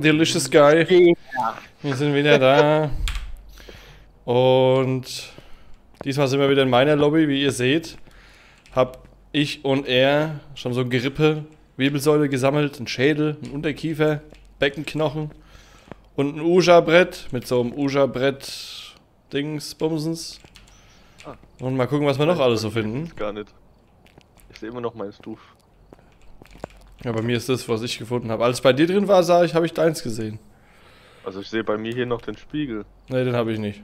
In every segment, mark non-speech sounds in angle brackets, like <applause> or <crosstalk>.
Delicious Guy. Wir sind wieder da. Und diesmal sind wir wieder in meiner Lobby, wie ihr seht. Hab ich und er schon so Gerippe, Wirbelsäule gesammelt, ein Schädel, ein Unterkiefer, Beckenknochen und ein Uja-Brett mit so einem Uja-Brett Dings, Bumsens. Ah. Und mal gucken, was wir noch alles so finden. Gar nicht. Ich sehe immer noch meinen Stuf. Ja, bei mir ist das, was ich gefunden habe. Als bei dir drin war, sah ich, habe ich deins gesehen. Also ich sehe bei mir hier noch den Spiegel. Ne, den habe ich nicht.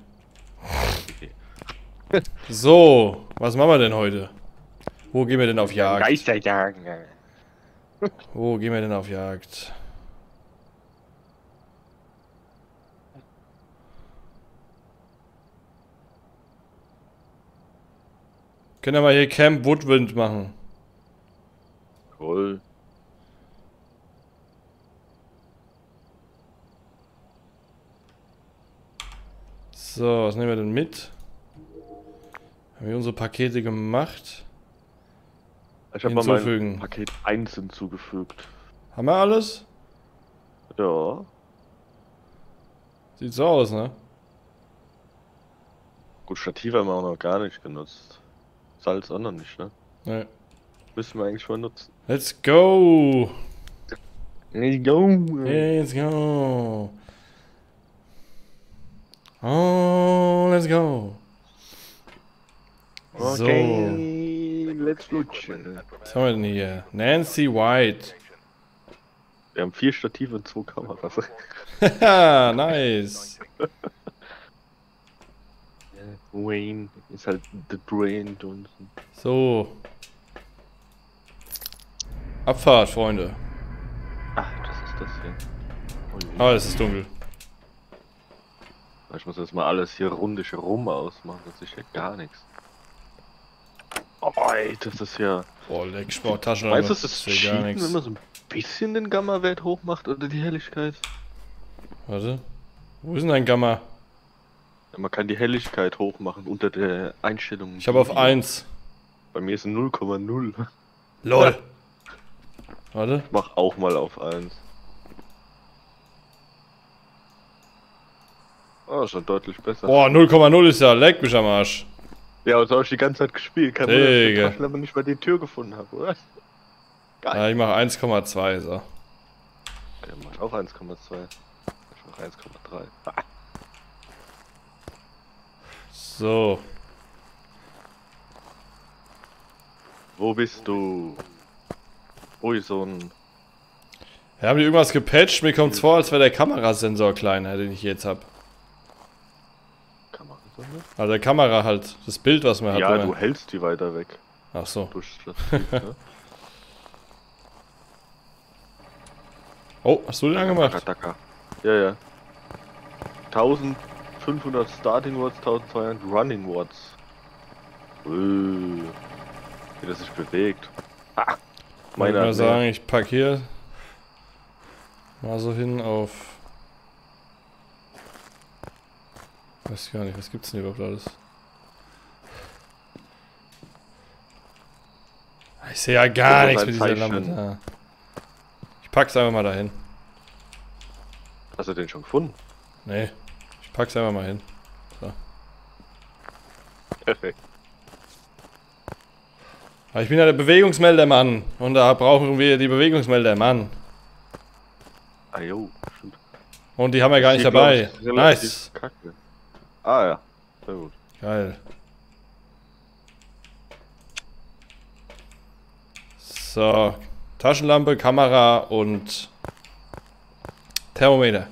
<laughs> So, was machen wir denn heute? Wo gehen wir denn auf Jagd? Geisterjagen. Wo gehen wir denn auf Jagd? Können wir mal hier Camp Woodwind machen. Toll. So, was nehmen wir denn mit? Haben wir unsere Pakete gemacht? Ich habe mal mein Paket 1 hinzugefügt. Haben wir alles? Ja. Sieht so aus, ne? Gut, Stativ haben wir auch noch gar nicht genutzt. Salz auch noch nicht, ne? Ne. Müssen wir eigentlich mal nutzen. Let's go! Let's go! Let's go! Oh, let's go! So, Okay, let's lutschen. was haben wir denn hier? Nancy White. Wir haben vier Stative und zwei Kameras. <laughs> Haha, nice. Wayne ist halt The Drain Johnson. So. Abfahrt, Freunde. Ach, das ist das hier. Oh. Ah, es ist dunkel. Ich muss jetzt mal alles hier rundisch rum ausmachen, das ist ja gar nichts. Oh, ey, das ist ja. Boah, leck, Taschenlampe. Meinst du, das ist cheaten, wenn man so ein bisschen den Gamma-Wert hochmacht oder die Helligkeit? Warte. Wo ist denn dein Gamma? Ja, man kann die Helligkeit hochmachen unter der Einstellung. Ich habe auf 1. Bei mir ist 0,0. LOL. Warte. Ich mach auch mal auf 1. Oh, schon deutlich besser. Boah, 0,0 ist ja, leck mich am Arsch. Ja, und so habe ich die ganze Zeit gespielt. Kein Wunder, dass ich nicht mal die Tür gefunden habe, oder? Ja, Geil. ich mache 1,2, so. Ja, mach ich auch 1,2. Ich mach 1,3. So. Wo bist du? Ui, so ein. Wir haben die irgendwas gepatcht. Mir kommt's vor, als wäre der Kamerasensor kleiner, den ich jetzt hab. Also der Kamera halt. Das Bild, was man hat. Ja, immer. du hältst die weiter weg. Ach so. Durch das Stativ, ne? <laughs> Oh, hast du den angemacht? Taka, taka. Ja, ja. 1500 Starting Watts, 1200 Running Watts. Ui. Wie das sich bewegt. Ha! Ich würde mal sagen, ich pack hier mal so hin auf. Weiß gar nicht, was gibt's denn überhaupt alles? Ich sehe ja gar nichts mit dieser Lampe da. Ich pack's einfach mal dahin. Hast du den schon gefunden? Nee, ich pack's einfach mal hin. Perfekt. Aber ich bin ja der Bewegungsmeldermann und da brauchen wir die Bewegungsmelder, Ah jo, stimmt. Und die haben wir gar nicht dabei. Nice. Kacke. Ah ja, sehr gut. Geil. So, Taschenlampe, Kamera und Thermometer.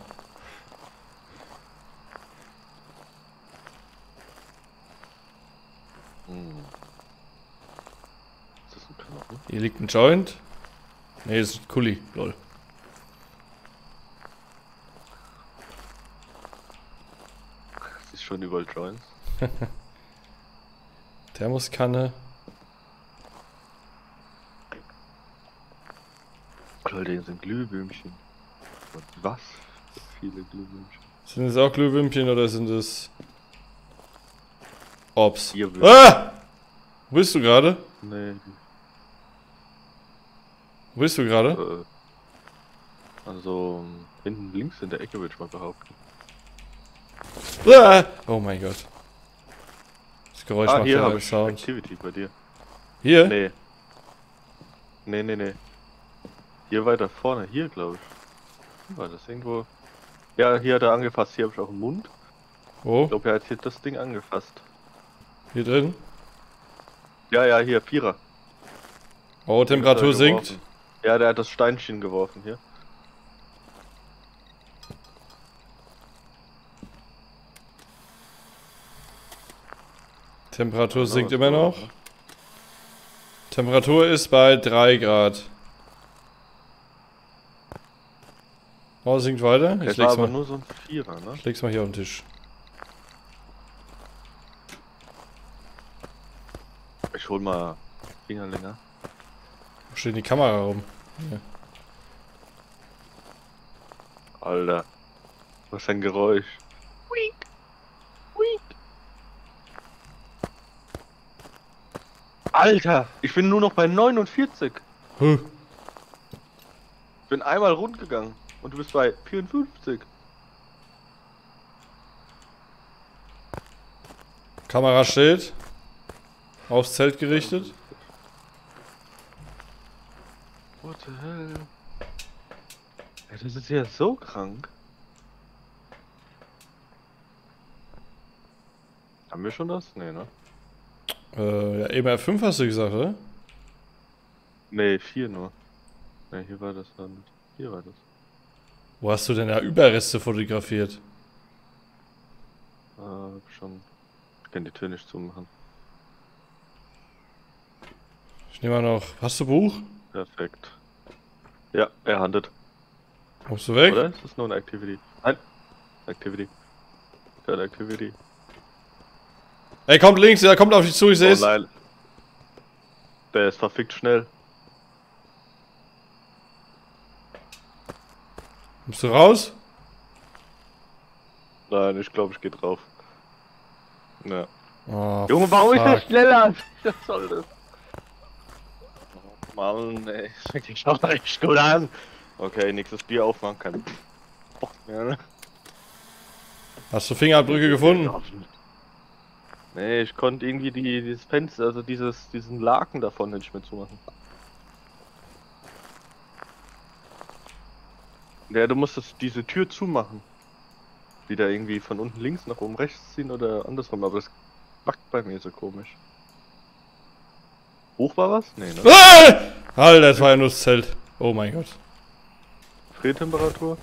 Hm. Hier liegt ein Joint. Ne, das ist ein Kuli, lol. Das ist schon überall Joints. <laughs> Thermoskanne. Leute, hier sind Glühwürmchen. Und was? Viele Glühwürmchen. Sind es auch Glühwürmchen oder sind es Ops? Ah! Wo bist du gerade? Nee, Wo bist du gerade? äh, Also hinten links in der Ecke würde ich mal behaupten. Ah! Oh mein Gott. Das Geräusch ah, macht hier ja habe ich Sound. Activity bei dir. Hier? Nee. Nee, nee, nee. Hier weiter vorne, hier glaube ich. War das irgendwo? Ja, hier hat er angefasst, hier habe ich auch einen Mund. Ich Wo? glaube, er hat hier das Ding angefasst. Hier drin? Ja, ja, hier, Vierer. Oh, Temperatur er sinkt. Ja, der hat das Steinchen geworfen hier. Temperatur Ja, sinkt immer war noch. Temperatur ist bei 3 Grad. Oh, sinkt weiter. Ich leg's, mal, nur so ein Vierer, ne? ich leg's mal hier auf den Tisch. Ich hol mal Fingerlinger. Wo steht die Kamera rum? Alter. Was für ein Geräusch. Alter, ich bin nur noch bei 49. Huh. Ich bin einmal rund gegangen und du bist bei 54. Kamera steht. Aufs Zelt gerichtet. What the hell? Ey, das ist ja so krank. Haben wir schon das? Nee, ne? Äh, ja, eben F5 hast du gesagt, oder? Nee, 4 nur. Ne, hier war das dann. Hier war das. Wo hast du denn da Überreste fotografiert? Äh, hab schon. Ich kann die Tür nicht zumachen. Ich nehme mal noch. Hast du Buch? Perfekt. Ja, er handelt. Kommst du weg? Oder? Ist das nur eine Activity? Nein. Activity. Keine Activity. Ey, kommt links, er kommt auf dich zu, ich Oh seh's. nein. Der ist verfickt schnell. Kommst du raus? Nein, ich glaube, ich gehe drauf. Ja. Oh, Junge, warum ist er fuck. schneller? <laughs> Was soll das? Oh Mann, ey. Das fängt sich schon echt gut an. Okay, nächstes Bier aufmachen kann. Bock mehr, ne? Hast du Fingerabdrücke gefunden? Nee, ich konnte irgendwie die, dieses Fenster, also dieses, diesen Laken davon nicht mehr zumachen. Ja, du musstest diese Tür zumachen. Wieder irgendwie von unten links nach oben rechts ziehen oder andersrum, aber das backt bei mir so komisch. Hoch war was? Nee, ne? Ah! Alter, das war ja nur das Zelt. Oh mein Gott. Freitemperatur?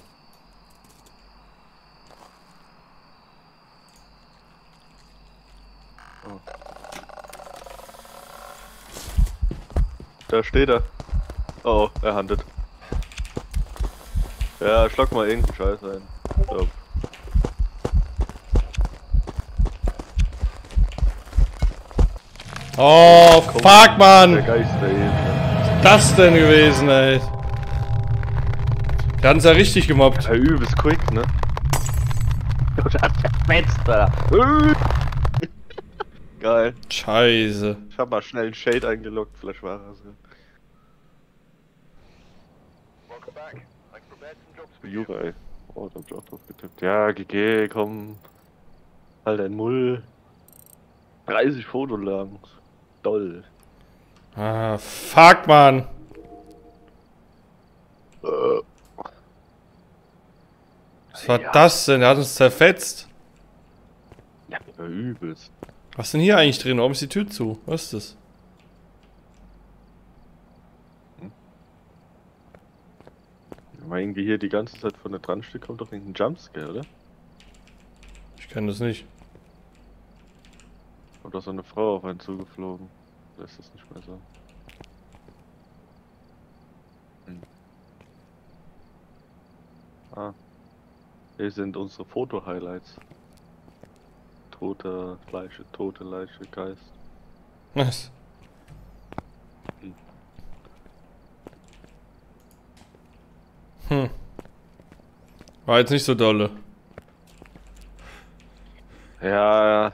Da steht er. Oh, er handelt. Ja, schlag mal irgendeinen Scheiß ein. So. Oh, fuck, Der Mann! Geist der Ebene. Das denn gewesen, ey? Der hat uns ja richtig gemobbt. Ja, übelst quick, ne? Oder zerfetzt, Alter. Geil. Scheiße. Ich hab mal schnell einen Shade eingeloggt, vielleicht war er so. Jura, ey. Oh, da hab ich auch drauf getippt. Ja, GG, komm. Halt ein Mull. 30 Fotolagen. Doll. Ah, fuck, Mann. Was war Ja. das denn? Der hat uns zerfetzt. Ja, übelst. Was ist denn hier eigentlich drin? Warum ist die Tür zu? Was ist das? Man irgendwie hier die ganze Zeit von der dran steht, kommt doch irgendein Jumpscare, oder? Ich kenne das nicht. Doch so eine Frau auf einen zugeflogen. Oder ist das nicht mehr so? Hm. Ah. Hier sind unsere Foto-Highlights. Tote Leiche, tote Leiche, Geist. Was? Hm. War jetzt nicht so dolle. Ja,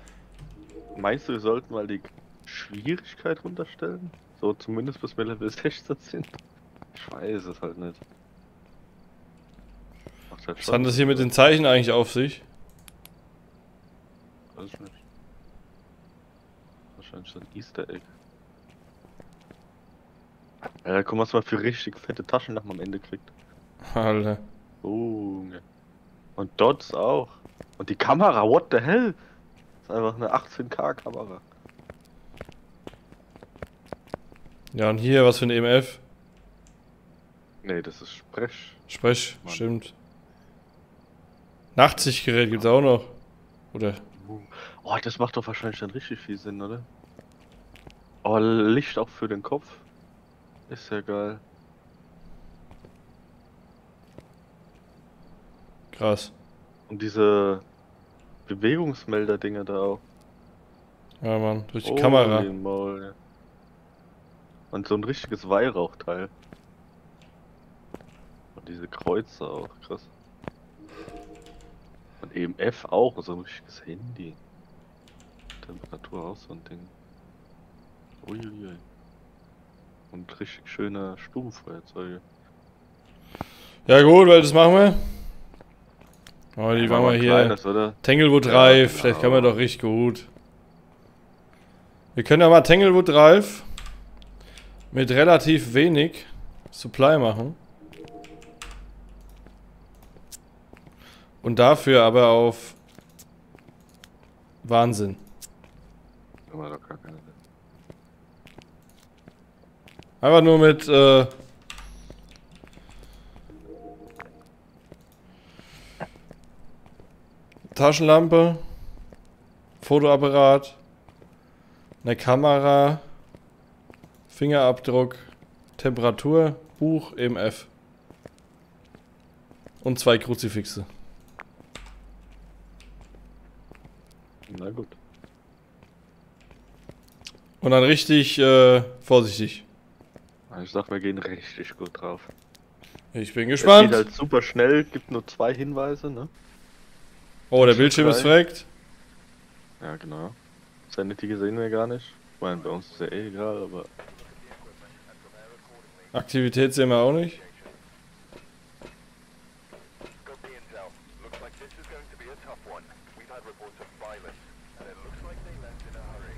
meinst du, wir sollten mal die Schwierigkeit runterstellen? So zumindest bis wir Level 16 sind? Ich weiß es halt nicht. halt Was hat das hier mit den Zeichen eigentlich auf sich? Weiß ich nicht. Wahrscheinlich so ein Easter Egg. Ja, guck mal, was man für richtig fette Taschenlampen am Ende kriegt. Alter. Oh, Junge. Und Dots auch. Und die Kamera, what the hell? Das ist einfach eine 18K Kamera. Ja, und hier, was für ein EMF? Nee, das ist Sprech. Sprech, Mann. stimmt. Nachtsichtgerät gibt's auch noch. Oder? Oh, das macht doch wahrscheinlich dann richtig viel Sinn, oder? Oh, Licht auch für den Kopf. Ist ja geil. Krass. Und diese Bewegungsmelder-Dinger da auch. Ja, Mann. Durch die Oh, Kamera. Maul. Und so ein richtiges Weihrauchteil. Und diese Kreuze auch, krass. Und EMF auch, so ein richtiges Handy. Temperatur auch so ein Ding. Uiuiui. Und richtig schöne Stubenfeuerzeuge. Ja gut, weil das machen wir. Oh, die Machen machen wir hier. Kleines? Tanglewood Ja, Drive, genau. das kann man doch richtig gut. Wir können ja mal Tanglewood Drive mit relativ wenig Supply machen. Und dafür aber auf Wahnsinn. Einfach nur mit äh, Taschenlampe, Fotoapparat, eine Kamera, Fingerabdruck, Temperatur, Buch, EMF. Und zwei Kruzifixe. Na gut. Und dann richtig äh, vorsichtig. Ich sag, wir gehen richtig gut drauf. Ich bin Es gespannt. geht halt super schnell, gibt nur zwei Hinweise, ne? Oh, der Bildschirm ist verreckt. Ja, genau. Sanity sehen wir gar nicht. Ich meine, bei uns ist ja eh egal, aber. Aktivität sehen wir auch nicht. Got the intel. Looks like this is going to be a tough one. We've had reports of violence, and it looks like they left in a hurry.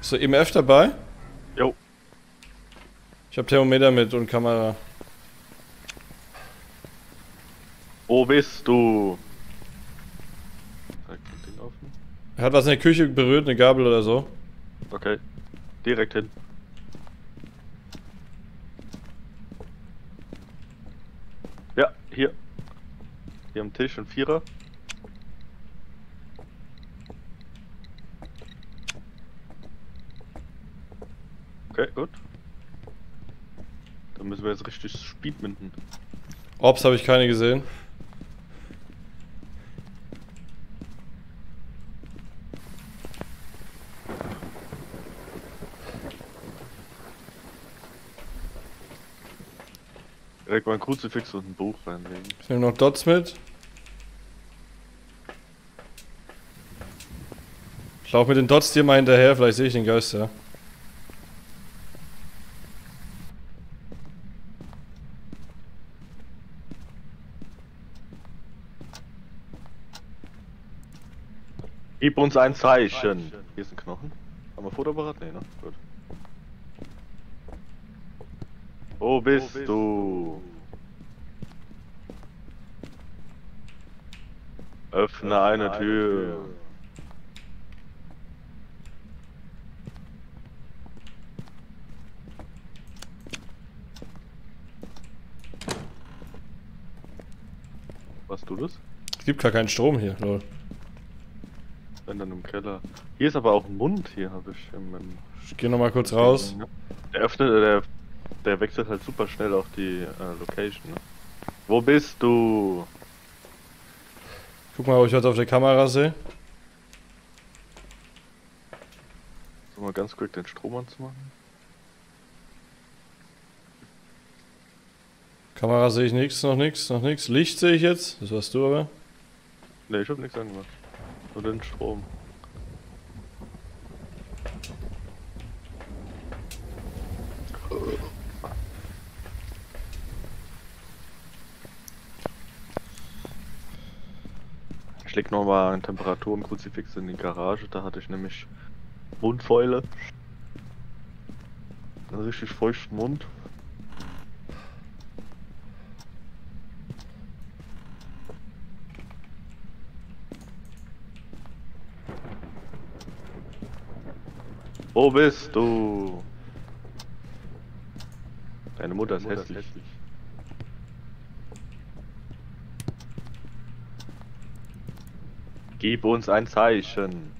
Ist so EMF dabei? Jo. Ich habe Thermometer mit und Kamera. Wo bist du? Ding offen? Er hat was in der Küche berührt, eine Gabel oder so. Okay. Direkt hin. Ja, hier. Hier am Tisch ein Vierer. Okay, gut. Dann müssen wir jetzt richtig speedminden. Ops habe ich keine gesehen. Direkt mal ein Kruzifix und ein Buch reinlegen. Ich nehme noch Dots mit. Ich laufe mit den Dots dir mal hinterher, vielleicht sehe ich den Geist ja. Gib uns ein Zeichen. Hier ist ein Knochen. Haben wir Fotoapparat? Nee, ne? Gut. Wo bist du? Öffne eine Tür. Was du das? Es gibt gar keinen Strom hier, lol. Wenn dann im Keller. Hier ist aber auch ein Mund, hier habe ich im, im Ich gehe nochmal kurz raus. Der öffnet, der, der wechselt halt super schnell auch die äh, Location. Ne? Wo bist du? Guck mal, ob ich was auf der Kamera sehe. So mal ganz quick den Strom anzumachen. Kamera sehe ich nichts, noch nichts, noch nichts. Licht sehe ich jetzt, das warst du aber. Ne, ich hab nichts angemacht. Nur den Strom. Ich leg nochmal ein Temperaturenkruzifix in die Garage, da hatte ich nämlich Mundfäule. Einen richtig feuchten Mund. Wo bist du? Deine Mutter ist hässlich. Gib uns ein Zeichen.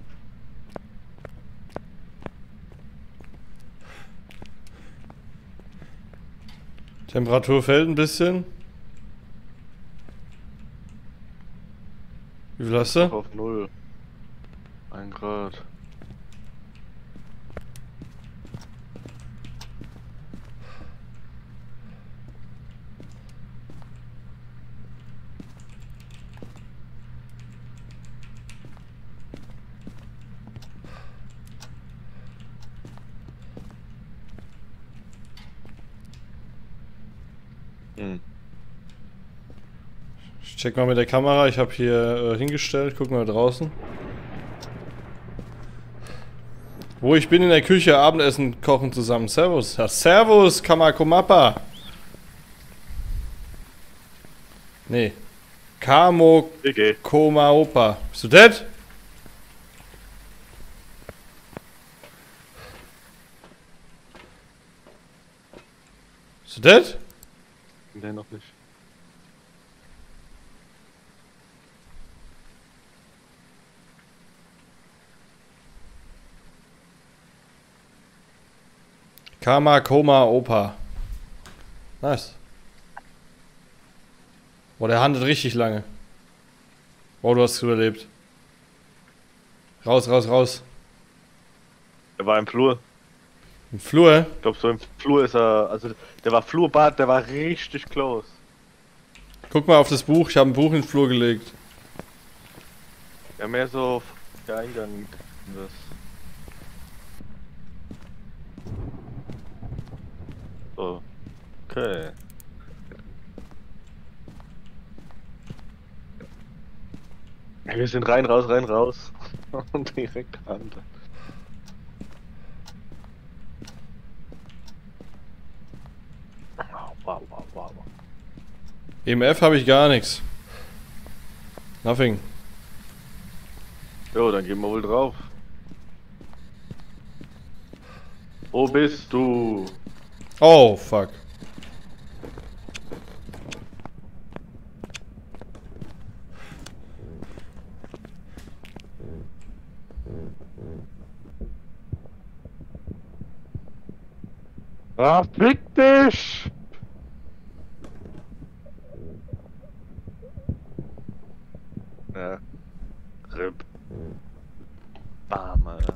Temperatur fällt ein bisschen. Wie viel hast du? Auf null. Ein Grad. Hm. Ich check mal mit der Kamera. Ich habe hier äh, hingestellt. Gucken wir draußen. Wo ich bin in der Küche, Abendessen kochen zusammen. Servus. Ja, servus, Kamakomappa. Nee. Kamo GG. Komaopa. Bist du dead? Bist du dead? Nee, noch nicht. Kama Koma Opa. Nice. Boah, der handelt richtig lange. Boah, du hast es überlebt. Raus, raus, raus. Er war im Flur. Im Flur. Ich glaube, so im Flur ist er. Also, der war Flurbad, der war richtig close. Guck mal auf das Buch. Ich habe ein Buch in den Flur gelegt. Ja, mehr so auf der Eingang. in Das. Okay. Wir sind rein, raus, rein, raus. <laughs> Und direkt. Wow, wow, wow, wow. EMF habe ich gar nichts. Nothing. Jo, dann gehen wir wohl drauf. Wo bist du? Oh, fuck. Ah, fick dich! Ja. RIP. Bam,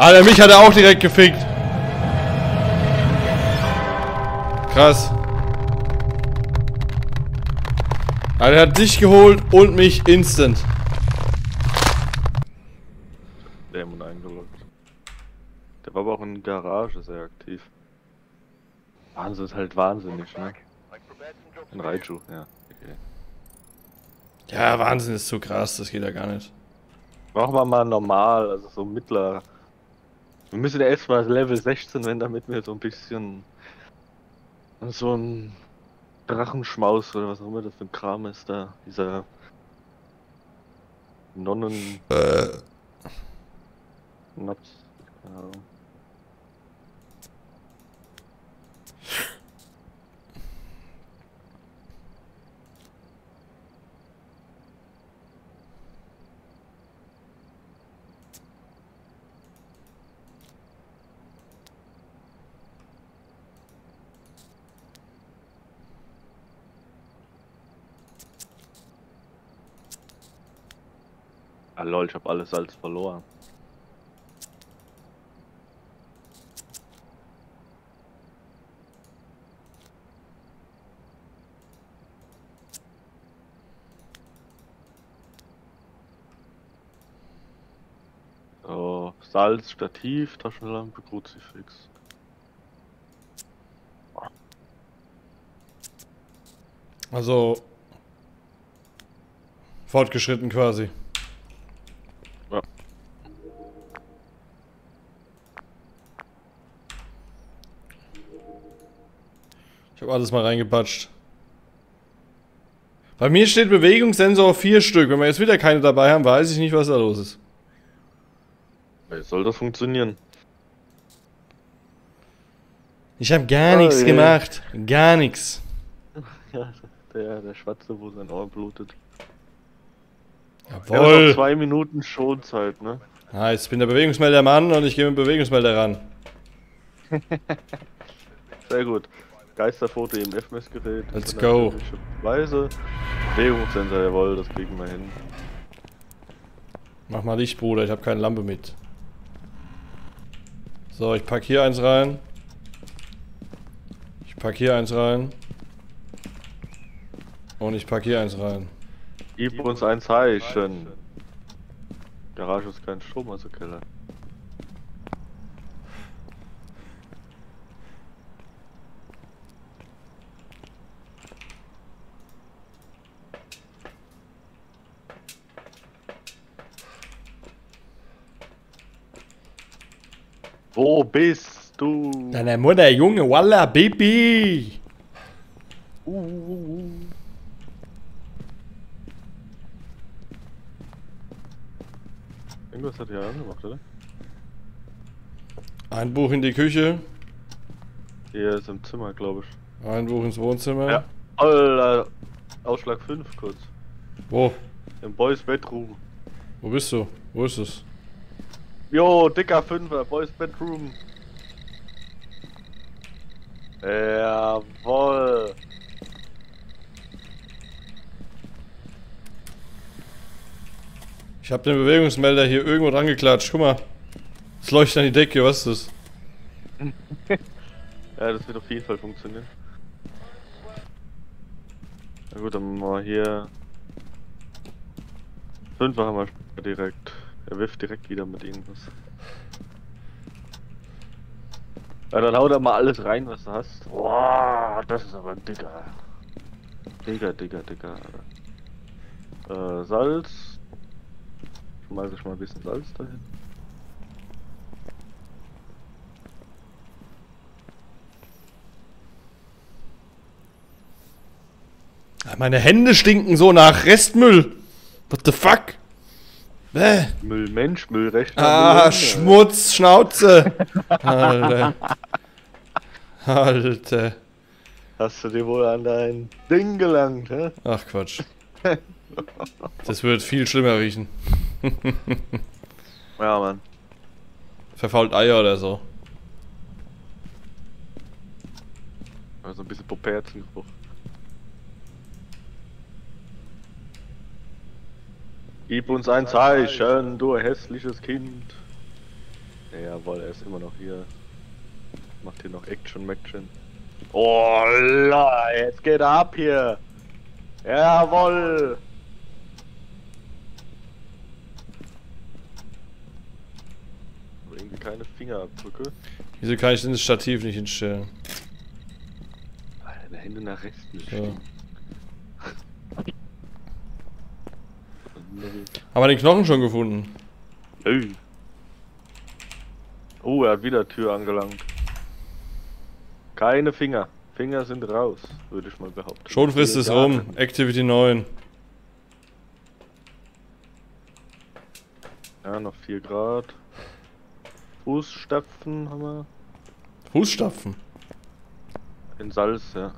Alter. Alter, mich hat er auch direkt gefickt. Krass. Alter, er hat dich geholt und mich instant. Dämon eingeloggt. Der war aber auch in der Garage sehr aktiv. Wahnsinn ist halt wahnsinnig, ne? I've prepared some jobs In for you. Raiju, ja. Okay. Ja, Wahnsinn ist zu krass, das geht ja gar nicht. Machen wir mal normal, also so mittler. Wir müssen ja erstmal Level 16 wenn damit wir so ein bisschen so ein Drachenschmaus oder was auch immer das für ein Kram ist da. Dieser Nonnen. Nuts. Keine Ahnung. Ah lol, ich hab alles Salz verloren. Salz, Stativ, Taschenlampe, Kruzifix. Also fortgeschritten quasi. Habe alles mal reingepatscht. Bei mir steht Bewegungssensor vier Stück. Wenn wir jetzt wieder keine dabei haben, weiß ich nicht, was da los ist. Wie soll das funktionieren? Ich habe gar Oh nichts gemacht. Gar nichts. <laughs> Ja, der, der Schwarze, wo sein Ohr blutet. Jawohl. zwei Minuten Schonzeit, ne? Ah, jetzt bin der Bewegungsmelder Mann und ich gehe mit dem Bewegungsmelder ran. <laughs> Sehr gut. Geisterfoto im F-Messgerät. Let's go. Weise. Bewegungssensor, jawohl, das kriegen wir hin. Mach mal Licht, Bruder, ich habe keine Lampe mit. So, ich pack hier eins rein. Ich pack hier eins rein. Und ich pack hier eins rein. Gib uns ein Zeichen. Garage ist kein Strom, also Keller. Wo bist du? Deine Mutter, Junge, Walla, Baby! Uh, uh, uh. Irgendwas hat er angemacht, oder? Ein Buch in die Küche, Hier ist im Zimmer, glaube ich. ein Buch ins Wohnzimmer. Ja. Alter, Ausschlag 5 kurz. Wo? Im Boys Bedroom. Wo bist du? Wo ist es? Jo, dicker Fünfer, Boys Bedroom. Jawoll. Ich habe den Bewegungsmelder hier irgendwo dran geklatscht. Guck mal. Es leuchtet an die Decke, was ist das? <laughs> Ja, das wird auf jeden Fall funktionieren. Na gut, dann machen wir hier. Fünfer haben wir direkt. Er wirft direkt wieder mit irgendwas. Ja, dann hau da mal alles rein, was du hast. Boah, das ist aber ein dicker. Dicker, dicker, dicker. Äh, Salz. Schmeiß ich mal ein bisschen Salz dahin. Ah, Meine Hände stinken so nach Restmüll. What the fuck? Bäh. Müllmensch, Müllrechner. Ah, Müllhunde. Schmutz, Schnauze. Alter. Alter. Hast du dir wohl an dein Ding gelangt, hä? Ach Quatsch. Das wird viel schlimmer riechen. <laughs> Ja, Mann. Verfault Eier oder so. Also ein bisschen Poperzengeruch. Gib uns ein Zeichen, du hässliches Kind. Ja, jawohl, er ist immer noch hier. Macht hier noch Action, Action. Oh, la, jetzt geht er ab hier. Jawohl. Aber Irgendwie keine Fingerabdrücke. Wieso kann ich denn das Stativ nicht hinstellen? Meine Hände nach rechts nicht. Ja. Haben wir den Knochen schon gefunden? Hey. Oh, er hat wieder Tür angelangt. Keine Finger. Finger sind raus, würde ich mal behaupten. Schon frisst es Ja. rum. Activity 9. Ja, noch 4 Grad. Fußstapfen haben wir. Fußstapfen. In Salz, ja.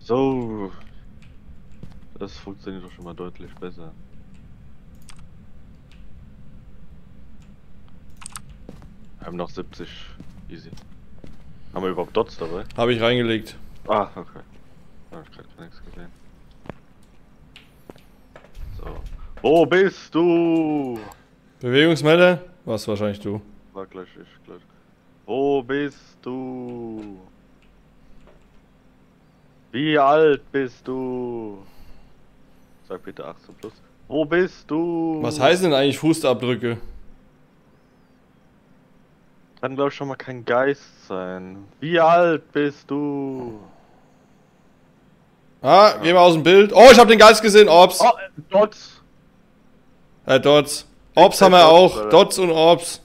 So. Das funktioniert doch schon mal deutlich besser. Wir haben noch 70. Easy. Haben wir überhaupt Dots dabei? Habe ich reingelegt. Ah, okay. Hab ich grad nichts gesehen. So. Wo bist du? Bewegungsmelder? Was wahrscheinlich du. War gleich ich, gleich. Wo bist du? Wie alt bist du? Sag bitte 18 plus. Wo bist du? Was heißen denn eigentlich Fußabdrücke? Kann glaube ich schon mal kein Geist sein. Wie alt bist du? Ah, gehen wir aus dem Bild. Oh, ich habe den Geist gesehen, Orbs. Oh, Dots! Äh, Dots. Orbs haben wir auch. oder? Dots und Orbs.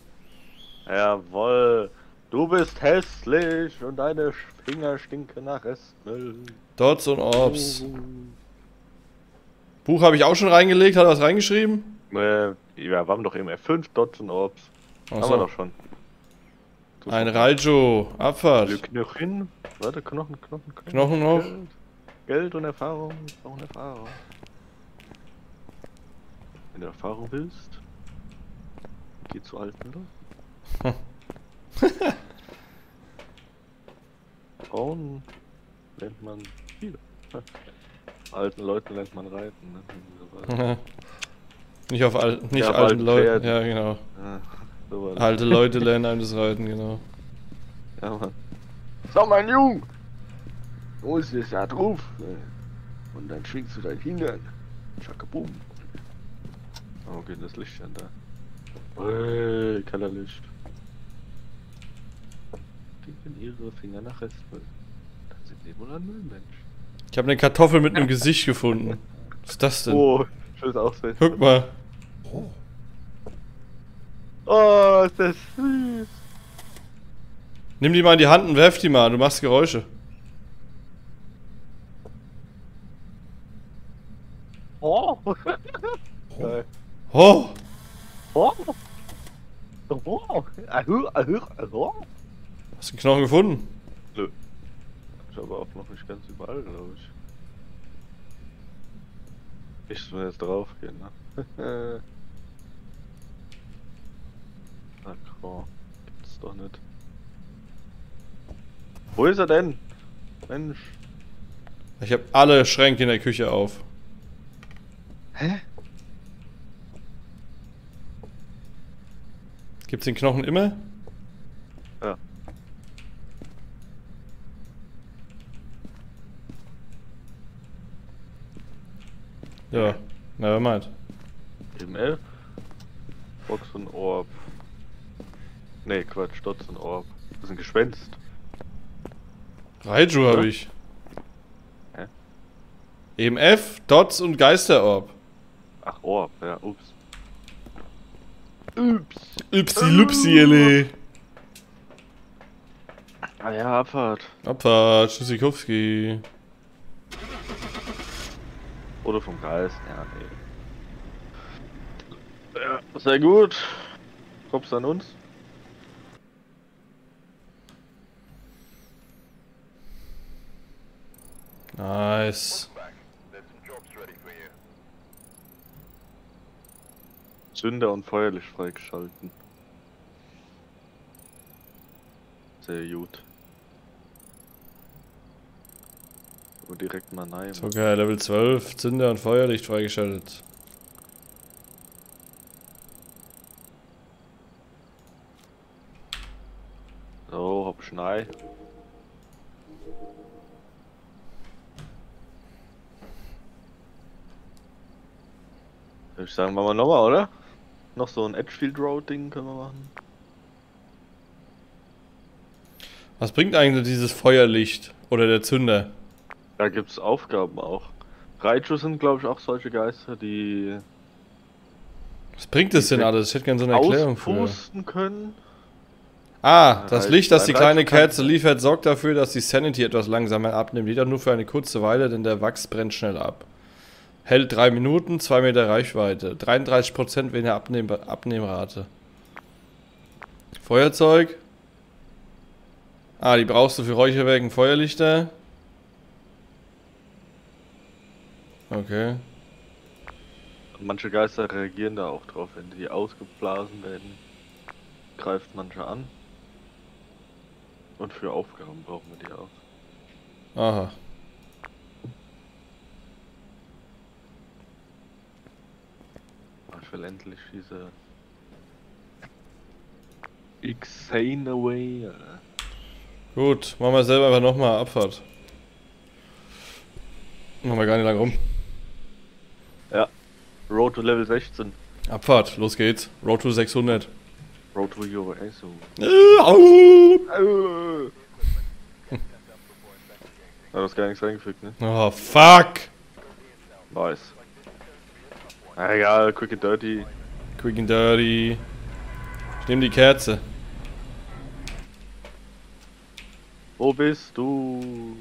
Jawoll. Du bist hässlich und deine Finger stinken nach Restmüll. Dots und Orbs. Buch habe ich auch schon reingelegt. Hat er was reingeschrieben? Äh, ja, wir haben doch eben F5 Dots und Orbs. Haben wir doch schon. Ein Raijo. Abfahrt. Knöchen. Warte, Knochen, Knochen, Knochen. Knochen noch. Geld, Geld und Erfahrung. Wir brauchen Erfahrung. Wenn du Erfahrung willst, geh zu alten Leuten. <laughs> Frauen lernt man viel. Alten Leuten lernt man reiten. Ne? nicht auf al nicht Ja, alten Leuten. Ja, genau. Ja, so das. Alte Leute lernen einem das Reiten, genau. Ja, Mann. So, mein Jung! Du musst jetzt da drauf. Und dann schwingst du dein Hintern. Schakabum. Oh, geht das Licht an da. Hey, Kellerlicht. Stinken ihre Finger nach Restmüll. Dann sind sie wohl ein Müllmensch. Ich habe eine Kartoffel mit einem <laughs> Gesicht gefunden. Was ist das denn? Oh, schönes Aussehen. Guck mal. Oh, ist das süß. Nimm die mal in die Hand und werf die mal. Du machst Geräusche. Oh. <laughs> Geil. Oh! Oh. Oh. Ahö, ahö, ahö. Hast du einen Knochen gefunden? Nö. Ist aber auch noch nicht ganz überall, glaube ich. Ich will jetzt drauf gehen, ne? <laughs> Ach, oh, gibt's doch nicht. Wo ist er denn? Mensch. Ich habe alle Schränke in der Küche auf. Hä? Gibt's den Knochen immer? Ja, never mind. ML? Box und Orb. Ne, Quatsch, Dots und Orb. Das ist ein Gespenst. Raiju habe ich. Hä? EMF, Dots und Geisterorb. Ach, Orb, ja, ups. Ups. Upsi lupsi, ele. Ah ja, Abfahrt. Abfahrt, Tschüssikowski. Oder vom Geist, ja, nee. Ja, sehr gut. Props an uns. Nice. Sünder und Feuerlicht freigeschalten. Sehr gut. Aber direkt mal nein. So geil, Level 12, Zünder und Feuerlicht freigeschaltet. So, hab Schnei. Würde ich sagen, machen wir nochmal, oder? Noch so ein Edgefield Road Ding können wir machen. Was bringt eigentlich dieses Feuerlicht oder der Zünder? Da gibt's Aufgaben auch. Raichu sind, glaube ich, auch solche Geister, die Was bringt das denn alles? Ich hätte gerne so eine Erklärung für. können. Ah, das Licht, das die ein kleine Kerze liefert, sorgt dafür, dass die Sanity etwas langsamer abnimmt. Jedoch nur für eine kurze Weile, denn der Wachs brennt schnell ab. Hält 3 Minuten, 2 Meter Reichweite. 33% weniger Abnehm Abnehmrate. Feuerzeug. Ah, die brauchst du für Räucherwerken, Feuerlichter. Okay. Manche Geister reagieren da auch drauf, wenn die ausgeblasen werden. Greift manche an. Und für Aufgaben brauchen wir die auch. Aha. Ich will endlich diese Xane Away. Gut, machen wir selber einfach nochmal Abfahrt. Machen wir gar nicht lang rum. Road to Level 16. Abfahrt, los geht's. Road to 600. Road to Your Ass. Äh, au. <laughs> Das gar nichts reingefügt, ne? Oh, fuck. Nice. Ah, egal, quick and dirty. Quick and dirty. Ich nehme die Kerze. Wo bist du?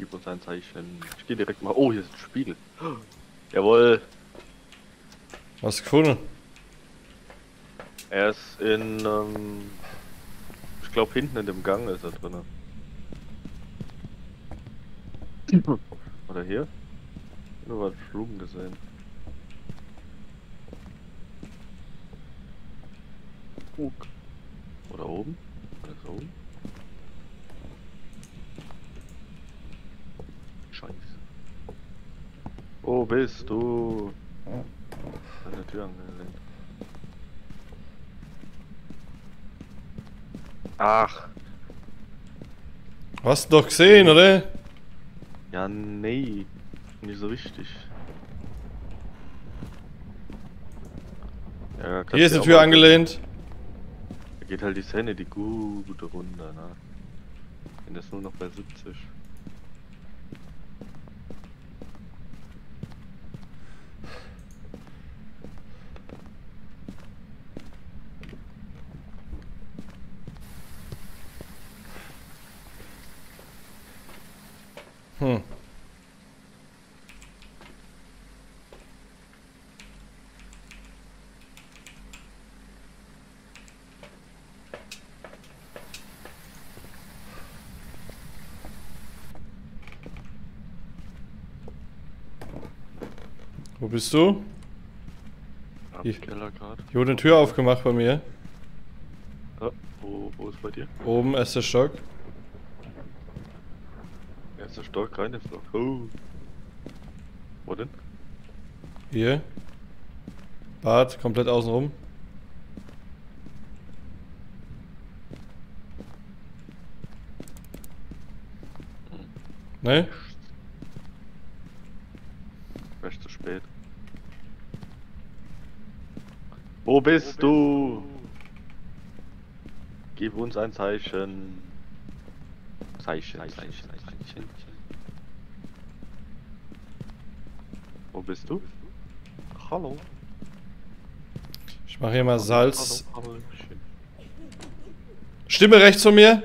Gib uns ein Zeichen. Ich gehe direkt mal. Oh, hier ist ein Spiegel. Jawohl. Was gefunden? Er ist in. Ähm, ich glaube, hinten in dem Gang ist er drin. Oder hier? Nur was Room gesehen. Oder oben? Oder so oben? Scheiße. Wo bist du? An der Tür angelehnt. Ach, Hast du doch gesehen, oder? ja, nee. Nicht so richtig. Ja, Hier ist die Tür angelehnt. Da geht halt die Szene die gute Runde, ne? Bin das nur noch bei 70. Hm. Wo bist du? Am Hier. Keller gerade. Hier wurde eine Tür aufgemacht bei mir. Ja, wo, wo ist bei dir? Oben, erster Stock. Erster Stock, rein ist noch. Oh. Wo denn? Hier. Bad, komplett außenrum. Ne? Wo bist du? Gib uns ein Zeichen. Zeichen, Zeichen, Zeichen. Wo bist du? Hallo. Ich mache hier mal Salz. Hallo, hallo. Stimme rechts von mir.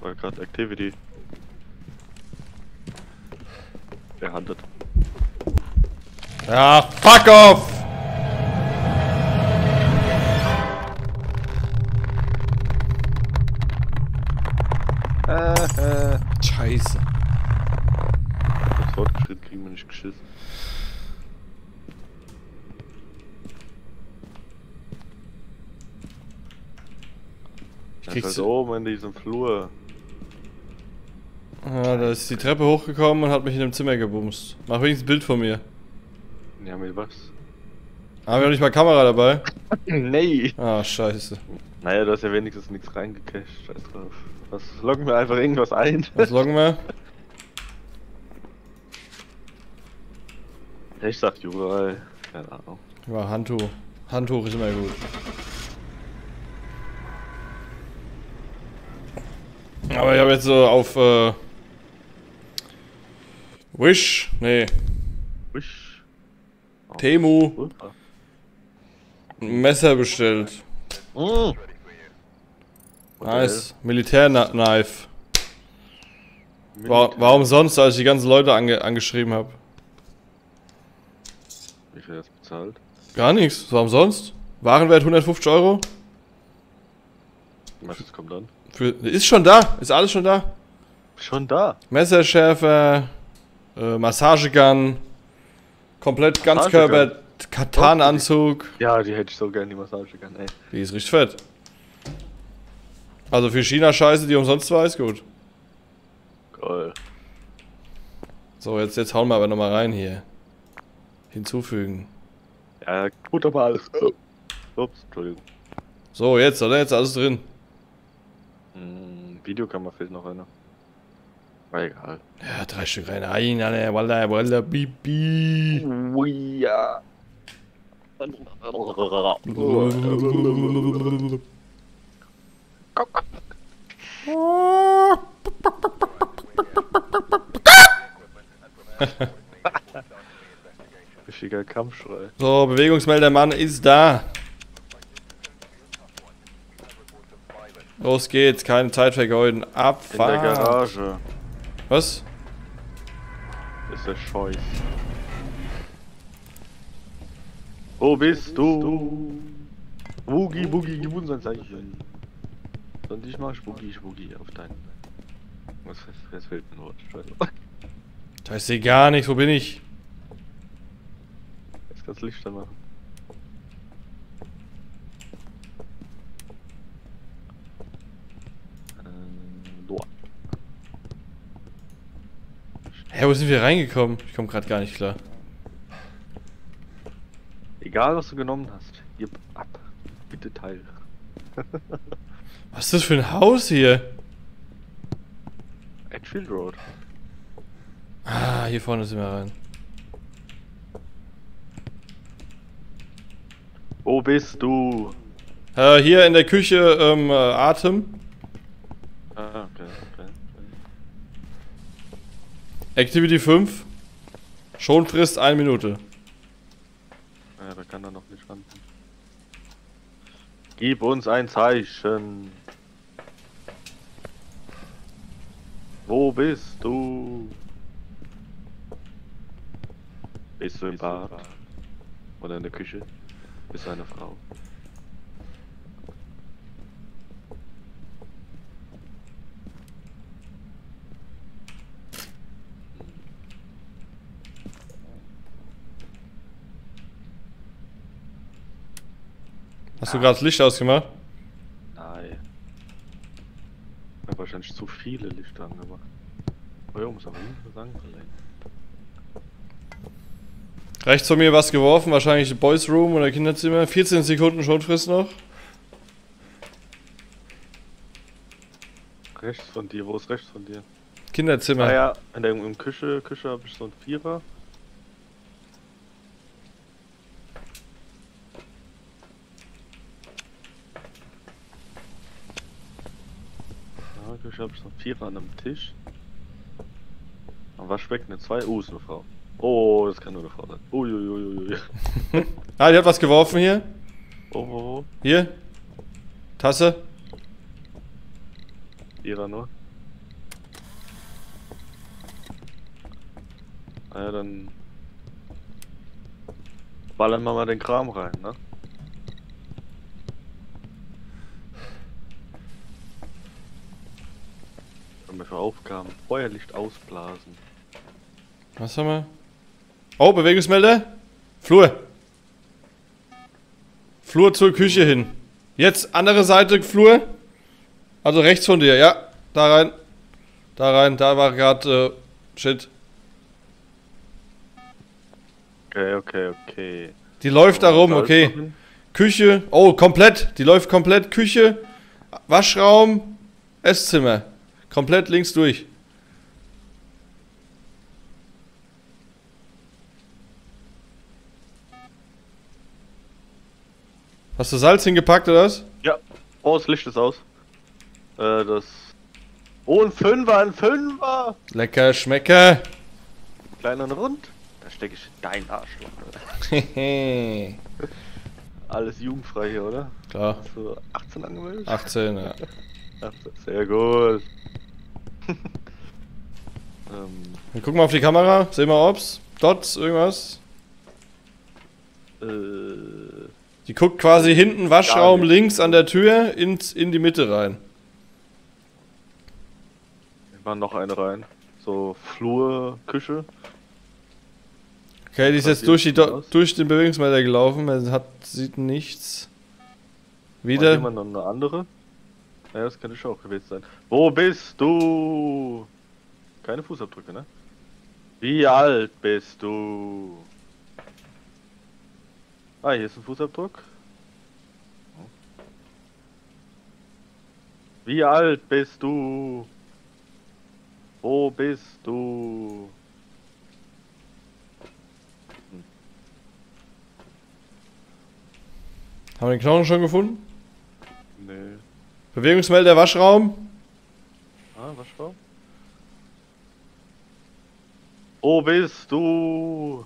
War gerade Activity. Wer handelt? Ja, fuck off! Diesem Flur. Ja, da ist die Treppe hochgekommen und hat mich in dem Zimmer gebumst. Mach wenigstens ein Bild von mir. Ja, mit was? Haben wir noch nicht mal Kamera dabei? <laughs> nee! Ah, scheiße. Naja, du hast ja wenigstens nichts reingecached. Scheiß drauf. Was loggen wir einfach irgendwas ein? Was loggen wir? <laughs> ich sag Jurei. Keine Ahnung. Ja, Handtuch. Handtuch ist immer gut. Aber ich habe jetzt so auf äh, Wish, nee, Wish. Temu ein Messer bestellt. Mm. Nice. Militärknife. Wa warum sonst, als ich die ganzen Leute ange angeschrieben habe? Wie viel das bezahlt? Gar nichts. Warum sonst? Warenwert 150 Euro? Was kommt dann? Für, ist schon da. Ist alles schon da. Schon da. Messerschärfer, äh, Massagegun, komplett Ganzkörper, Katananzug. Ja, die hätte ich so gerne die Massage gern, ey. Die ist richtig fett. Also für China-Scheiße, die umsonst war, ist gut. Geil. So, jetzt, jetzt hauen wir aber nochmal rein hier. Hinzufügen. Ja, gut, aber alles. Oh. Ups, Entschuldigung. So, jetzt, oder? Jetzt alles drin. Hm, Videokamera fehlt noch einer. War egal. Ja, drei Stück rein. Ein, alle, walla, walla, bibi. Ja. Richtiger Kampfschrei. So, Bewegungsmeldermann ist da. Los geht's, keine Zeit vergeuden. In der. Garage Was? ist der Scheuch. Wo bist du? Boogie, Boogie, gib uns ein Zeichen. Und ich mach Spooky, Spooky auf deinen. Was, was fehlt mir nur? Nicht. Da ist gar nicht, wo bin ich? Jetzt kannst du Licht machen. Hä, wo sind wir reingekommen? Ich komme gerade gar nicht klar. Egal was du genommen hast, gib ab. Bitte teil. <laughs> Was ist das für ein Haus hier? Edgefield Road. Ah, hier vorne sind wir rein. Wo bist du? Äh, hier in der Küche, ähm, äh, Atem. Ah, okay, okay. Activity 5. Schonfrist 1 Minute. Ja, da kann er noch nicht ran. Gib uns ein Zeichen. Wo bist du? Bist du im Bad? Oder in der Küche? Bist du eine Frau? Hast du gerade das Licht ausgemacht? Nein. Ich hab wahrscheinlich zu viele Lichter angemacht. Oh ja, muss aber hinten sagen, Rechts von mir was geworfen, wahrscheinlich Boys Room oder Kinderzimmer. 14 Sekunden Schonfrist noch. Rechts von dir, wo ist rechts von dir? Kinderzimmer. Ah ja, in der Küche, Küche habe ich so einen Vierer. Habe ich einen Vierer an einem Tisch. Am Waschbecken eine zwei. Oh, ist eine Frau. Oh, das kann nur eine Frau sein. Uiuiuiui. <laughs> Ah, die hat was geworfen hier. Oh, oh, oh. Hier. Tasse. Vierer nur. Ah ja, dann ballern wir mal den Kram rein, ne? Haben wir für Aufgaben? Feuerlicht ausblasen. Was haben wir? Oh, Bewegungsmelder. Flur. Flur zur Küche hin. Jetzt andere Seite Flur. Also rechts von dir, ja. Da rein. Da rein. Da war gerade äh, Shit. Okay, okay, okay. Die läuft da rum, okay. Küche. Oh, komplett. Die läuft komplett. Küche. Waschraum. Esszimmer. Komplett links durch. Hast du Salz hingepackt oder was? Ja. Oh, das Licht ist aus. Äh, das. Oh, ein Fünfer, ein Fünfer! Lecker, Schmecker. Klein und rund. Da stecke ich in dein Arschloch. <laughs> Hehe. Alles jugendfrei hier, oder? Klar. Hast du 18 angemeldet? 18, ja. <laughs> 18. Sehr gut. Ähm, Wir gucken mal auf die Kamera. Sehen wir ob's. Dots, irgendwas. äh, Die guckt quasi hinten Waschraum links an der Tür ins, in die Mitte rein. machen noch eine rein. So Flur, Küche. Okay, die ist jetzt durch, die, Do- durch den Bewegungsmelder gelaufen. Man hat, sieht nichts. Wieder. jemand noch eine andere? Ja, das könnte ich auch gewesen sein. Wo bist du? Keine Fußabdrücke, ne? Wie alt bist du? Ah, hier ist ein Fußabdruck. Wie alt bist du? Wo bist du? Hm. Haben wir den Knochen schon gefunden? Nee. Bewegungsmelder, Waschraum. Ah, was war? Wo bist du?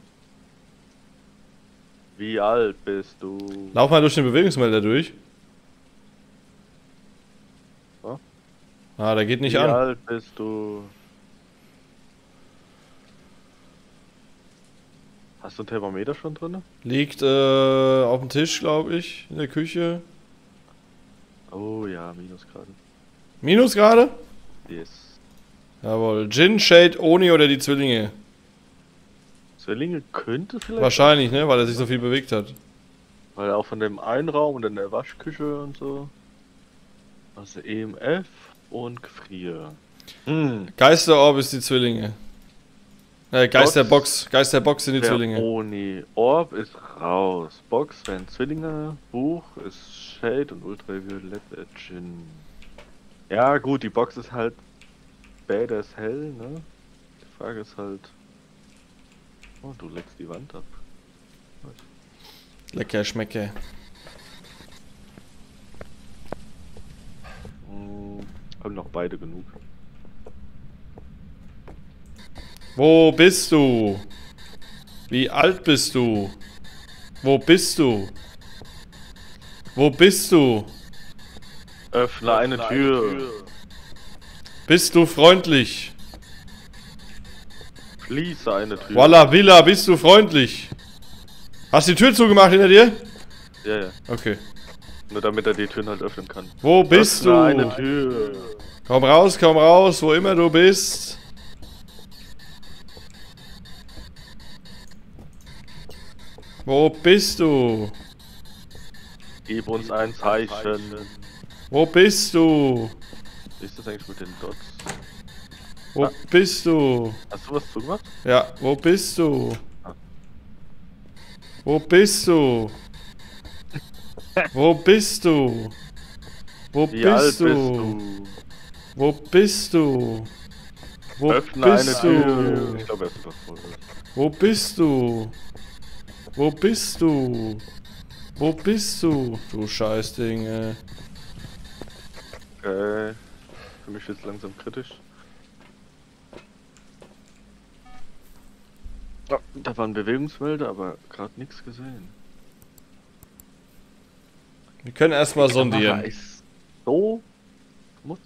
Wie alt bist du? Lauf mal durch den Bewegungsmelder durch. So. Ah, der geht nicht Wie an. alt bist du? Hast du ein Thermometer schon drin? Liegt äh, auf dem Tisch, glaube ich, in der Küche. Oh ja, Minusgrade. Minus gerade? Yes. Jawohl. Gin, Shade, Oni oder die Zwillinge? Zwillinge könnte vielleicht. Wahrscheinlich, ne? Weil er sich so viel bewegt hat. Weil auch von dem einen Raum und dann der Waschküche und so. Also EMF und Gefrier. Hm. Geisterorb ist die Zwillinge. Äh, Geisterbox. Geisterbox sind die Zwillinge. Oni. Orb ist raus. Box wären Zwillinge. Buch ist Shade und Ultraviolett wäre Gin. Ja, gut, die Box ist halt badass hell, ne? Die Frage ist halt. Oh, du leckst die Wand ab. Lecker Schmecke. Hm, haben noch beide genug. Wo bist du? Wie alt bist du? Wo bist du? Wo bist du? Öffne eine Tür. Bist du freundlich? Schließe eine Tür. Walla Villa, bist du freundlich? Hast du die Tür zugemacht hinter dir? Ja, ja. Okay. Nur damit er die Türen halt öffnen kann. Wo bist Öffne du? eine Tür. Komm raus, komm raus, wo immer du bist. Wo bist du? Gib uns ein Zeichen. Wo bist du? Ist das eigentlich mit den Dots? Wo Ah. bist du? Hast du was zugemacht? Ja, wo bist du? Ah. Wo bist du? Wo bist du? Wo Wie bist bist du? du? Wo bist du? Wo Öffne eine bist Tür. du? Ich glaube, er. Wo bist du? Wo bist du? Wo bist du? Du Scheißding, ey. Okay. Für mich jetzt langsam kritisch. Oh, da war ein Bewegungsmelder, aber gerade nichts gesehen. Wir können erstmal sondieren. so muss.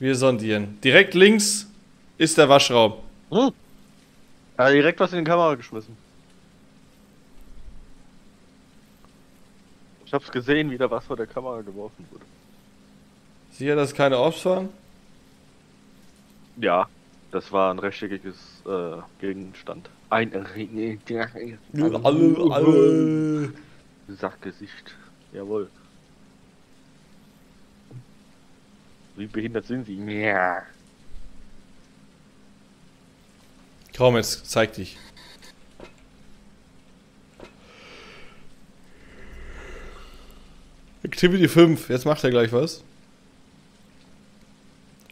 Wir sondieren. Direkt links ist der Waschraum. Hm. Er hat direkt was in die Kamera geschmissen. Ich hab's gesehen, wie da was vor der Kamera geworfen wurde. Sicher, dass keine Orbs waren? Ja, das war ein rechteckiges äh, Gegenstand. Ein alle. Sackgesicht. Jawohl. Wie behindert sind sie? Ja. Komm, jetzt zeig dich. Activity 5, jetzt macht er gleich was.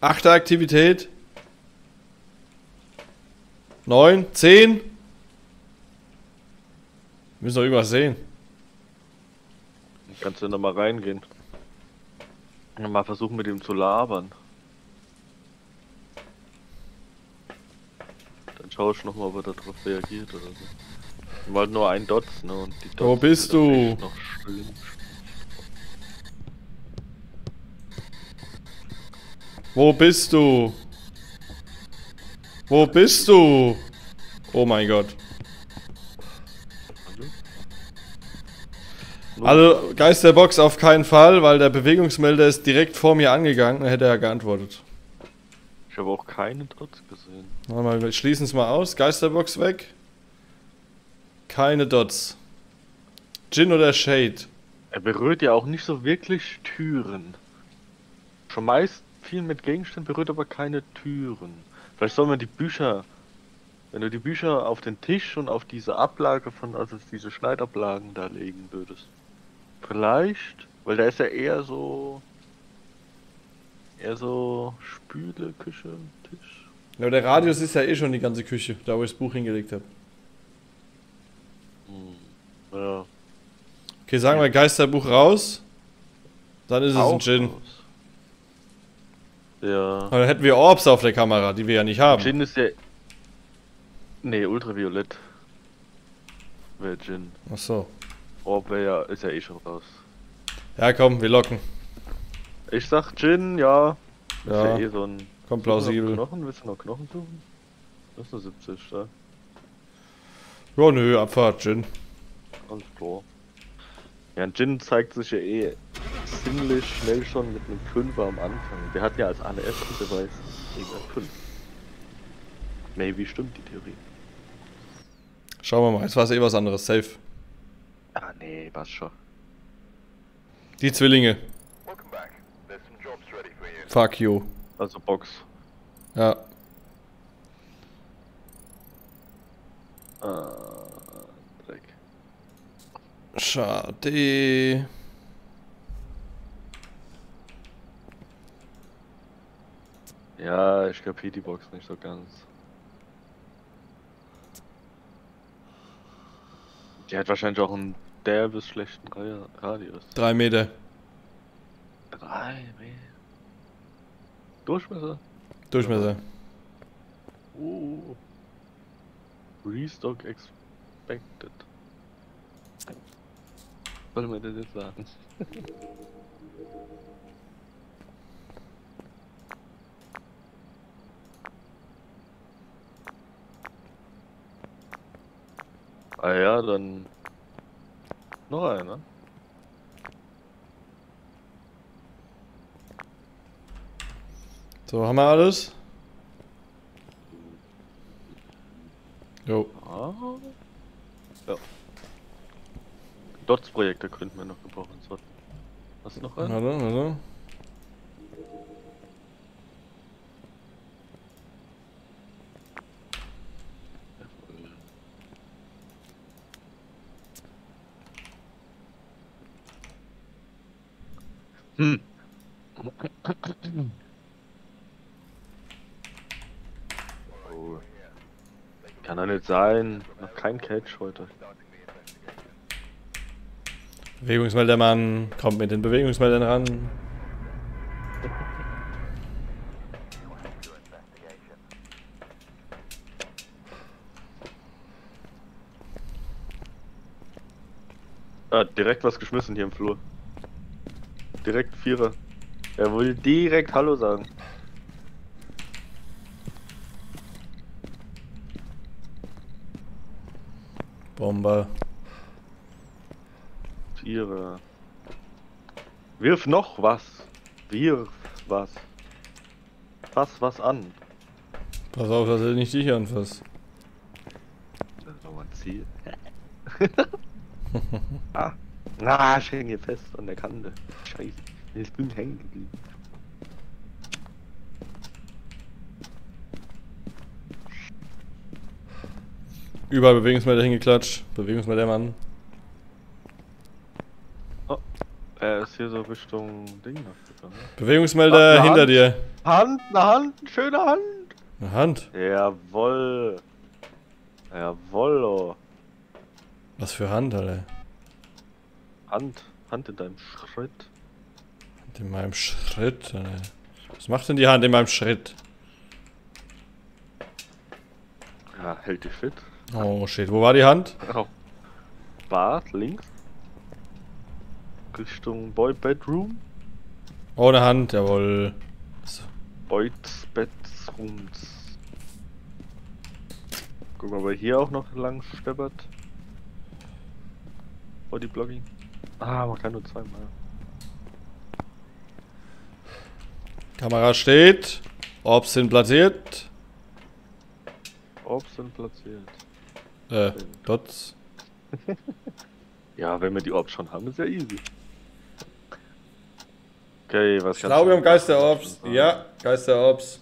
Achte Aktivität. 9, 10. Wir müssen doch irgendwas sehen. Kannst du noch mal reingehen? Mal versuchen mit ihm zu labern. Dann schau ich noch mal, ob er darauf reagiert oder so. Wollten nur ein Dots, ne? Und die Dots Wo bist du? Noch schön. Wo bist du? Wo bist du? Oh mein Gott. Also Geisterbox auf keinen Fall, weil der Bewegungsmelder ist direkt vor mir angegangen, hätte er geantwortet. Ich habe auch keine Dots gesehen. Warte mal, wir schließen es mal aus. Geisterbox weg. Keine Dots. Gin oder Shade? Er berührt ja auch nicht so wirklich Türen. Schon meist viel mit Gegenständen berührt aber keine Türen. Vielleicht soll man die Bücher, wenn du die Bücher auf den Tisch und auf diese Ablage von, also diese Schneidablagen da legen würdest. Vielleicht, weil da ist ja eher so, eher so Spüle, Küche, Tisch. Ja, der Radius ist ja eh schon die ganze Küche, da wo ich das Buch hingelegt habe. Ja. Okay, sagen wir Geisterbuch raus. Dann ist es ein Auch Gin. raus. Ja. Aber dann hätten wir Orbs auf der Kamera, die wir ja nicht haben. Gin ist ja. Nee, Ultraviolett. Wäre Gin. Ach so. Orb wäre ja, ist ja eh schon raus. Ja, komm, wir locken. Ich sag Gin, ja. Ist ja, Ja, eh so ein. kommt plausibel. Knochen? Willst du noch Knochen suchen? Das ist eine 70 da. Ja, nö, Abfahrt, Gin. Alles klar. Ja, ein Gin zeigt sich ja eh ziemlich schnell schon mit einem 5er am Anfang. Wir hatten ja als allerersten Beweis irgendein 5. Maybe stimmt die Theorie. Schauen wir mal, jetzt war es eh was anderes. Safe. Ah, nee, was schon. Die Zwillinge. Welcome back. There's some jobs ready for you. Fuck you. Also Box. Ja. Ah, Dreck. Schade. Ja, ich kapier die Box nicht so ganz. Die hat wahrscheinlich auch einen derbes schlechten Ra- Radius. Drei Meter. Drei Meter. Durchmesser? Durchmesser. Oh. Restock expected. Was soll man das jetzt sagen? <laughs> ah ja, dann noch einer. So, haben wir alles? Jo. Ah. Ja. Dots-Projekte könnten wir noch gebrauchen. So. Hast du noch einen? Warte, warte. Hm. Oh. Kann doch nicht sein. Noch kein Catch heute. Bewegungsmeldermann kommt mit den Bewegungsmeldern ran. Ah, direkt was geschmissen hier im Flur. Direkt Vierer. Er will direkt Hallo sagen. Bomber. Vierer. Wirf noch was. Wirf was. Fass was an. Pass auf, dass er nicht dich anfasst. Das ist doch mal ein Ziel. <laughs> ah. Na, ich hänge hier fest an der Kante. Scheiße. Ich bin hängen geblieben. Überall Bewegungsmelder hingeklatscht. Bewegungsmeldermann. Er ist hier so Richtung Ding gegangen. Bewegungsmelder Ach, eine hinter Hand. dir. Hand, eine Hand, schöne Hand. Eine Hand. Jawoll. Jawoll, oh. Was für Hand, Alter. Hand, Hand in deinem Schritt. Hand in meinem Schritt, Alter. Was macht denn die Hand in meinem Schritt? Ja, hält dich fit. Oh shit, wo war die Hand? Oh. Bad links. Richtung Boy Bedroom. Oh, eine Hand, jawohl. Boys Bedrooms. Guck mal, ob er hier auch noch lang steppert. Body Blogging. Ah, man kann nur zweimal. Kamera steht. Orbs sind platziert. Orbs sind platziert. Äh, Dots. Ja, wenn wir die Orbs schon haben, ist ja easy. Okay, was Ich glaube, wir haben Geister-Orbs. Ja. Ja, Geister-Orbs.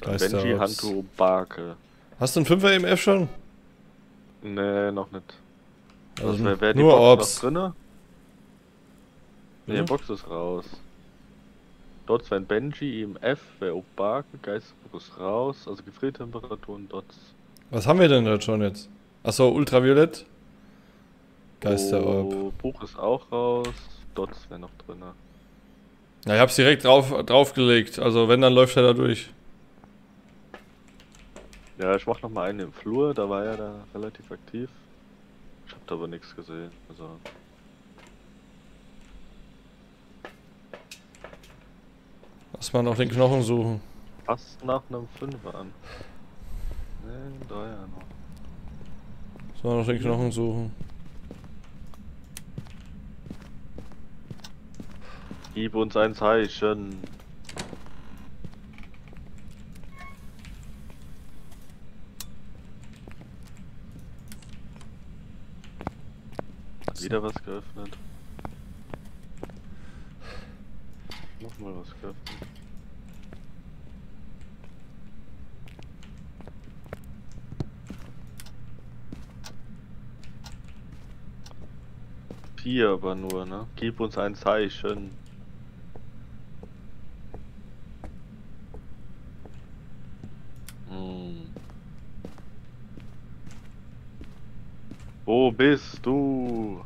Benji, Geister-Orbs. Hanto, Barke. Hast du einen 5er EMF schon? Nee, noch nicht. Also Also, wer, wer die nur Box Orbs. noch drinne? Nee, Bitte? die Box ist raus. Dort wären Benji, IMF, wäre auch Barke, Geisterbuch ist raus, also Gefriertemperaturen, Dots. Was haben wir denn da schon jetzt? Achso, Ultraviolett. Geisterorb. Oh, Buch ist auch raus. Dots wäre noch drin. Ja, ich hab's direkt drauf, draufgelegt. Also wenn, dann läuft er da durch. Ja, ich mach noch mal einen im Flur, da war er da relativ aktiv. Ich hab da aber nichts gesehen. Also. Lass mal noch den Knochen suchen. Fast nach einem Fünfer an. Ne, da ja noch. Lass mal noch den Knochen suchen. Gib uns ein Zeichen. Wieder was geöffnet. Nochmal was geöffnet. Vier aber nur, ne? Gib uns ein Zeichen. Hm. Wo bist du?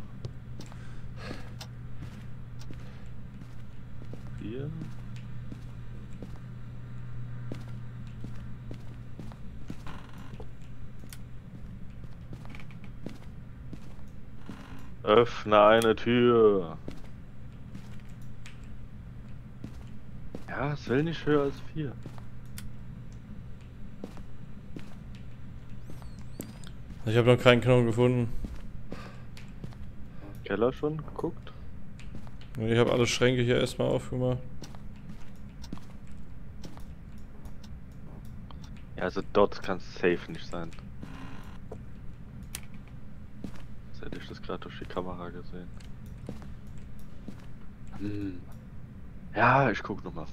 Hier? Öffne eine Tür. Ja, es will nicht höher als vier. Ich habe noch keinen Knochen gefunden. Keller schon geguckt? Ich habe alle Schränke hier erstmal aufgemacht. Ja, also dort kann es safe nicht sein. Jetzt hätte ich das gerade durch die Kamera gesehen. Hm. Ja, ich guck nochmal.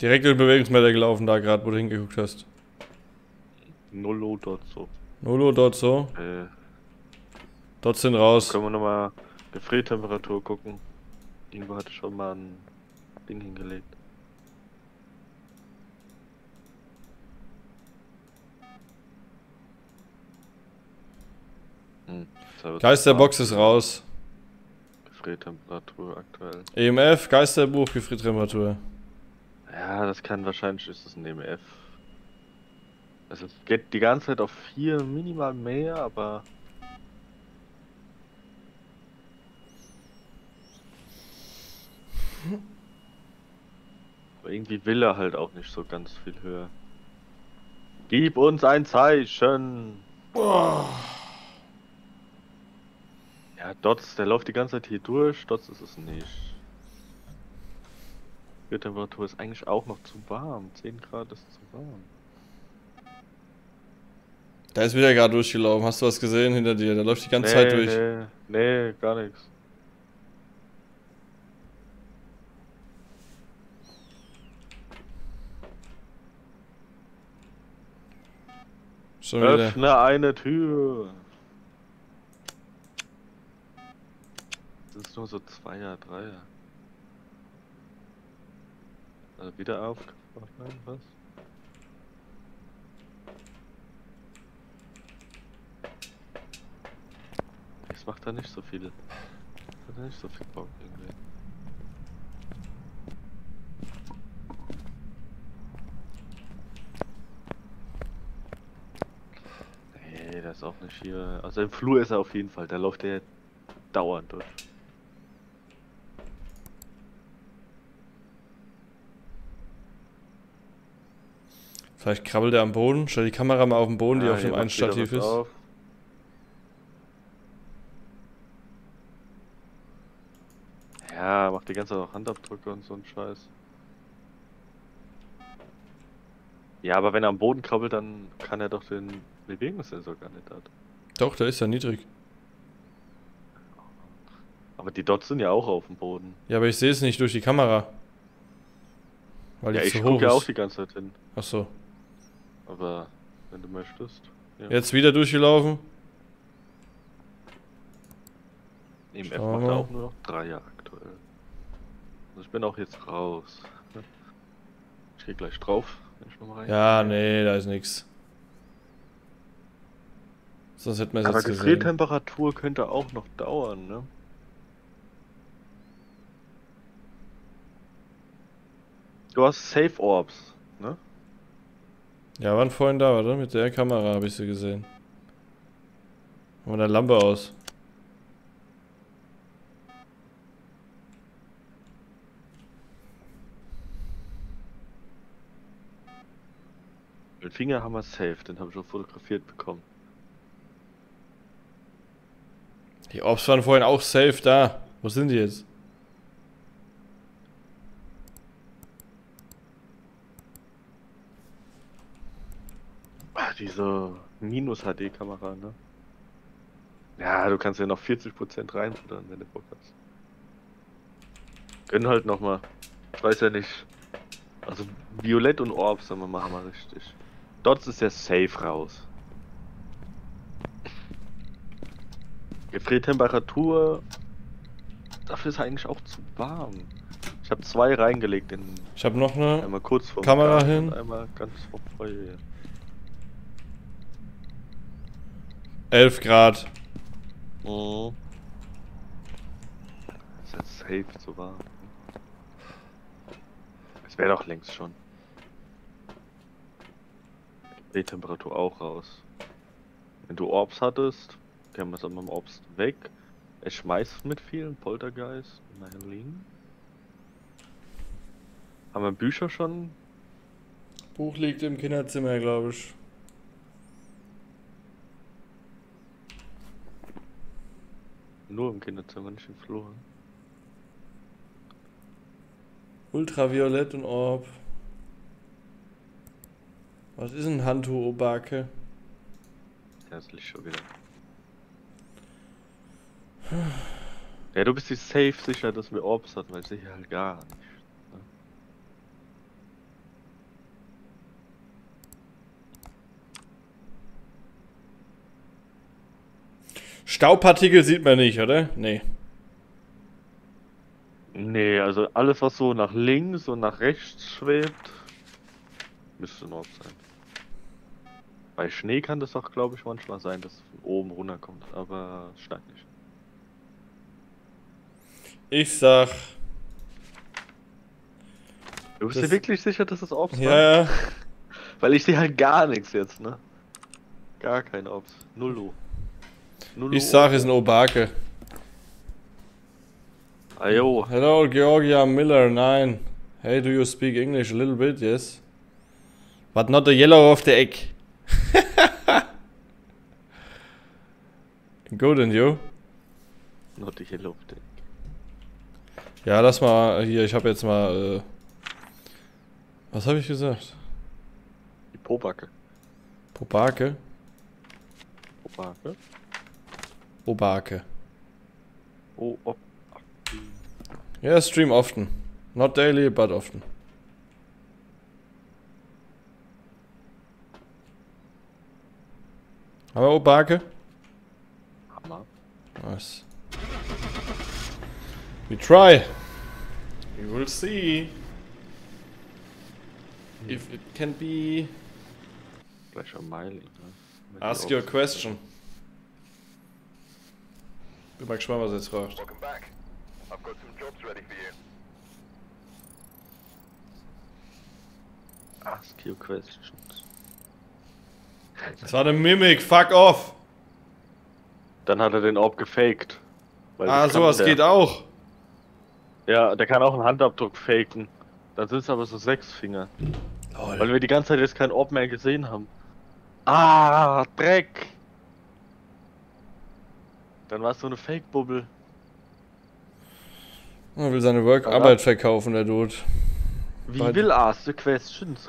Direkt in den Bewegungsmelder gelaufen, da gerade, wo du hingeguckt hast. Nullo dort so. Nolo, dort so. Äh, Dort sind raus. können wir nochmal Gefriertemperatur gucken. Irgendwo hatte ich schon mal ein Ding hingelegt. Hm, Geisterbox ist raus. Gefriertemperatur aktuell. EMF, Geisterbuch, Gefriertemperatur. Ja, das kann wahrscheinlich, ist das ein EMF. Also es geht die ganze Zeit auf 4 minimal mehr, aber... Aber irgendwie will er halt auch nicht so ganz viel höher. Gib uns ein Zeichen! Ja, Dots, der läuft die ganze Zeit hier durch. Dots ist es nicht. Die Temperatur ist eigentlich auch noch zu warm. 10 Grad ist zu warm. Da ist wieder gerade durchgelaufen. Hast du was gesehen hinter dir? Der läuft die ganze Zeit durch. Nee, nee, gar nichts. Schon wieder. Öffne eine Tür. Das ist nur so Zweier, Dreier. Also wieder aufgemacht, nein, was? Das macht da nicht so viel. Hat er nicht so viel Bock irgendwie. Nee, der ist auch nicht hier. Also im Flur ist er auf jeden Fall. Da läuft er dauernd durch. Vielleicht krabbelt er am Boden. Stell die Kamera mal auf den Boden, die Ah, auf dem einen Stativ ist. auf. macht die ganze Zeit Handabdrücke und so ein Scheiß. Ja, aber wenn er am Boden krabbelt, dann kann er doch den Bewegungssensor gar nicht hat. Doch, da ist er niedrig. Aber die Dots sind ja auch auf dem Boden. Ja, aber ich sehe es nicht durch die Kamera. Weil ja, ich gucke ja auch die ganze Zeit hin. Ach so. Aber wenn du möchtest. Ja. Jetzt wieder durchgelaufen. Im F macht er auch nur noch Dreier aktuell. Also ich bin auch jetzt raus. Ich geh gleich drauf, wenn ich nochmal rein. Ja, nee, da ist nix. Sonst hätten wir es Aber jetzt gesehen. Gefriertemperatur könnte auch noch dauern, ne? Du hast Safe Orbs, ne? Ja, waren vorhin da, oder? Mit der Kamera habe ich sie gesehen. Von der Lampe aus. Finger haben wir safe, den habe ich auch fotografiert bekommen. Die Orbs waren vorhin auch safe da. Wo sind die jetzt? Ah, diese Minus-HD-Kamera, ne? Ja, du kannst ja noch 40% reinfuttern, wenn du Bock hast. Können halt nochmal. Ich weiß ja nicht. Also Violett und Orb, sagen wir mal, haben wir richtig. Dort ist ja safe raus. Gefriertemperatur. Dafür ist er eigentlich auch zu warm. Ich habe zwei reingelegt, in Ich habe noch eine. einmal kurz vor Kamera hin. und einmal ganz vor Feuer. 11 Grad. Mhm. Ist jetzt safe zu warm. Es wäre doch längst schon. Die Temperatur auch raus. Wenn du Orbs hattest, können wir es am Orbs weg. Er schmeißt mit vielen Poltergeist. Merlin. Haben wir Bücher schon? Buch liegt im Kinderzimmer, glaube ich. Nur im Kinderzimmer, nicht im Flur. Ultraviolett und Orb. Was ist ein Handtuch, Obake? Licht schon wieder. Ja, du bist dir safe sicher, dass wir Orbs hatten, weil sicher halt gar nicht. ne? Staubpartikel sieht man nicht, oder? Nee. Nee, also alles, was so nach links und nach rechts schwebt, müsste ein Orb sein. Bei Schnee kann das auch, glaube ich, manchmal sein, dass es von oben runterkommt, aber es steigt nicht. Ich sag. Du bist Das- dir wirklich sicher, dass es Orbs Ja, war? ja. <laughs> Weil ich sehe halt gar nichts jetzt, ne? Gar kein Orbs. Nullo. Nullo Ich sag, ist ein Obake. Ajo. Hello, Georgia Miller. Nein. Hey, do you speak English a little bit? Yes. But not the yellow of the egg. Good and you? Not Yellow Day. Ja, lass mal hier. Ich habe jetzt mal. Äh, was habe ich gesagt? Die Pobacke. Obake? Pobacke? Obake. Oh, ob. Ja, stream often. Not daily, but often. Haben wir Obake? Hammer. Nice. We try. We will see. If it can be. Gleich am Meilen. Ne? Ask your question. Bin mal gespannt, was er jetzt fragt. Welcome back. I've got some jobs ready for you. Ask your questions. Das war eine Mimik, fuck off! Dann hat er den Orb gefaked. Weil Ah, sowas der. geht auch. Ja, der kann auch einen Handabdruck faken. Dann sind es aber so sechs Finger. Weil wir die ganze Zeit jetzt keinen Orb mehr gesehen haben. Ah, Dreck! Dann war es so eine Fake-Bubble. Er will seine Work-Arbeit verkaufen, der Dude. Wie will ask the questions?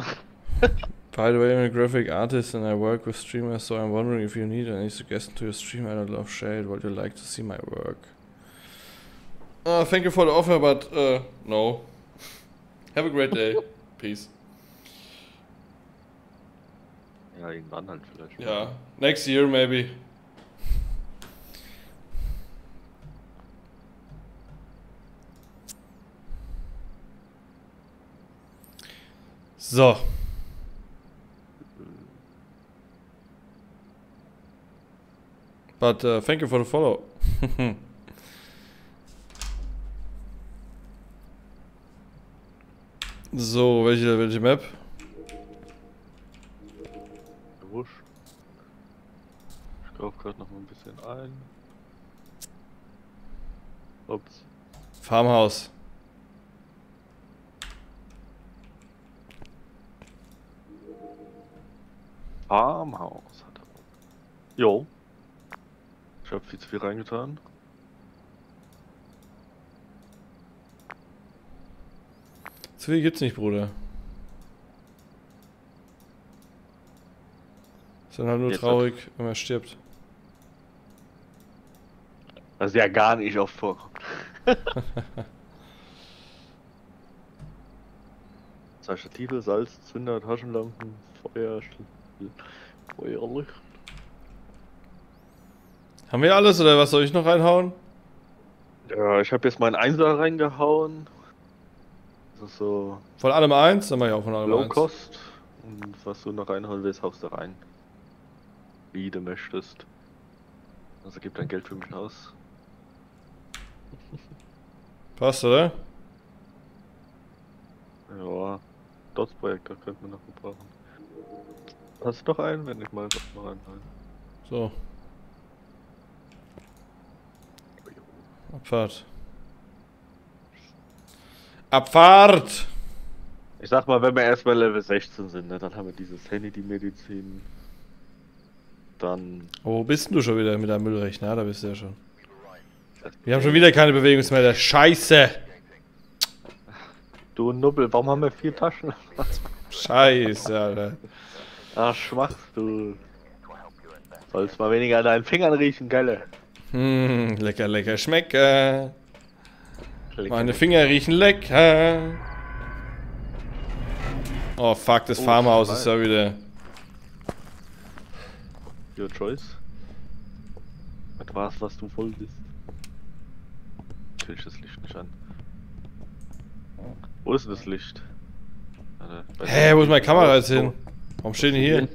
<laughs> By the way, I'm a graphic artist and I work with streamers, so I'm wondering if you need any suggestion to your stream. I love shade. Would you like to see my work? Uh, thank you for the offer, but uh, no. Have a great day. <laughs> Peace. Yeah, next year maybe. So. But uh, thank you for the follow. <laughs> so, welche, welche Map? Wusch. Ich kauf gerade noch mal ein bisschen ein. Ups. Farmhaus. Farmhaus hat er. Jo. Ich hab viel zu viel reingetan. Zu viel gibt's nicht, Bruder. Ist dann halt nur Jetzt traurig, wenn man stirbt. Was ja gar nicht oft vorkommt. <laughs> Zeichen Titel, Salz, Zünder, Taschenlampen, Feuer, Feuerlicht. Haben wir alles oder was soll ich noch reinhauen? Ja, ich habe jetzt meinen Einser reingehauen. Das ist so Von allem eins? Dann mach ich auch von allem Low eins. Cost. Und was du noch reinhauen willst, haust du rein. Wie du möchtest. Also gib dein Geld für mich aus. <laughs> Passt, oder? Ja, Dots-Projektor könnten wir noch gebrauchen. Hast du doch einen, wenn ich mal was mal reinhauen. So. Abfahrt. Abfahrt! Ich sag mal, wenn wir erstmal Level 16 sind, ne, dann haben wir diese Sanity-Medizin. Dann. Wo bist denn du schon wieder mit deinem Müllrechner? Da bist du ja schon. Wir haben schon wieder keine Bewegung Scheiße! Du Nubbel, warum haben wir vier Taschen? Scheiße, Alter. Ach, schwach, du. Sollst mal weniger an deinen Fingern riechen, geile. Hm, lecker, lecker, schmecker. Meine Finger riechen lecker. Oh fuck, das Oh, Farmhaus ist ja wieder. Your choice. Was war's, was du wolltest? Natürlich das Licht nicht an. Wo ist denn das Licht? Hä, dir- wo ist meine Kamera jetzt hin? Warum steht die hier?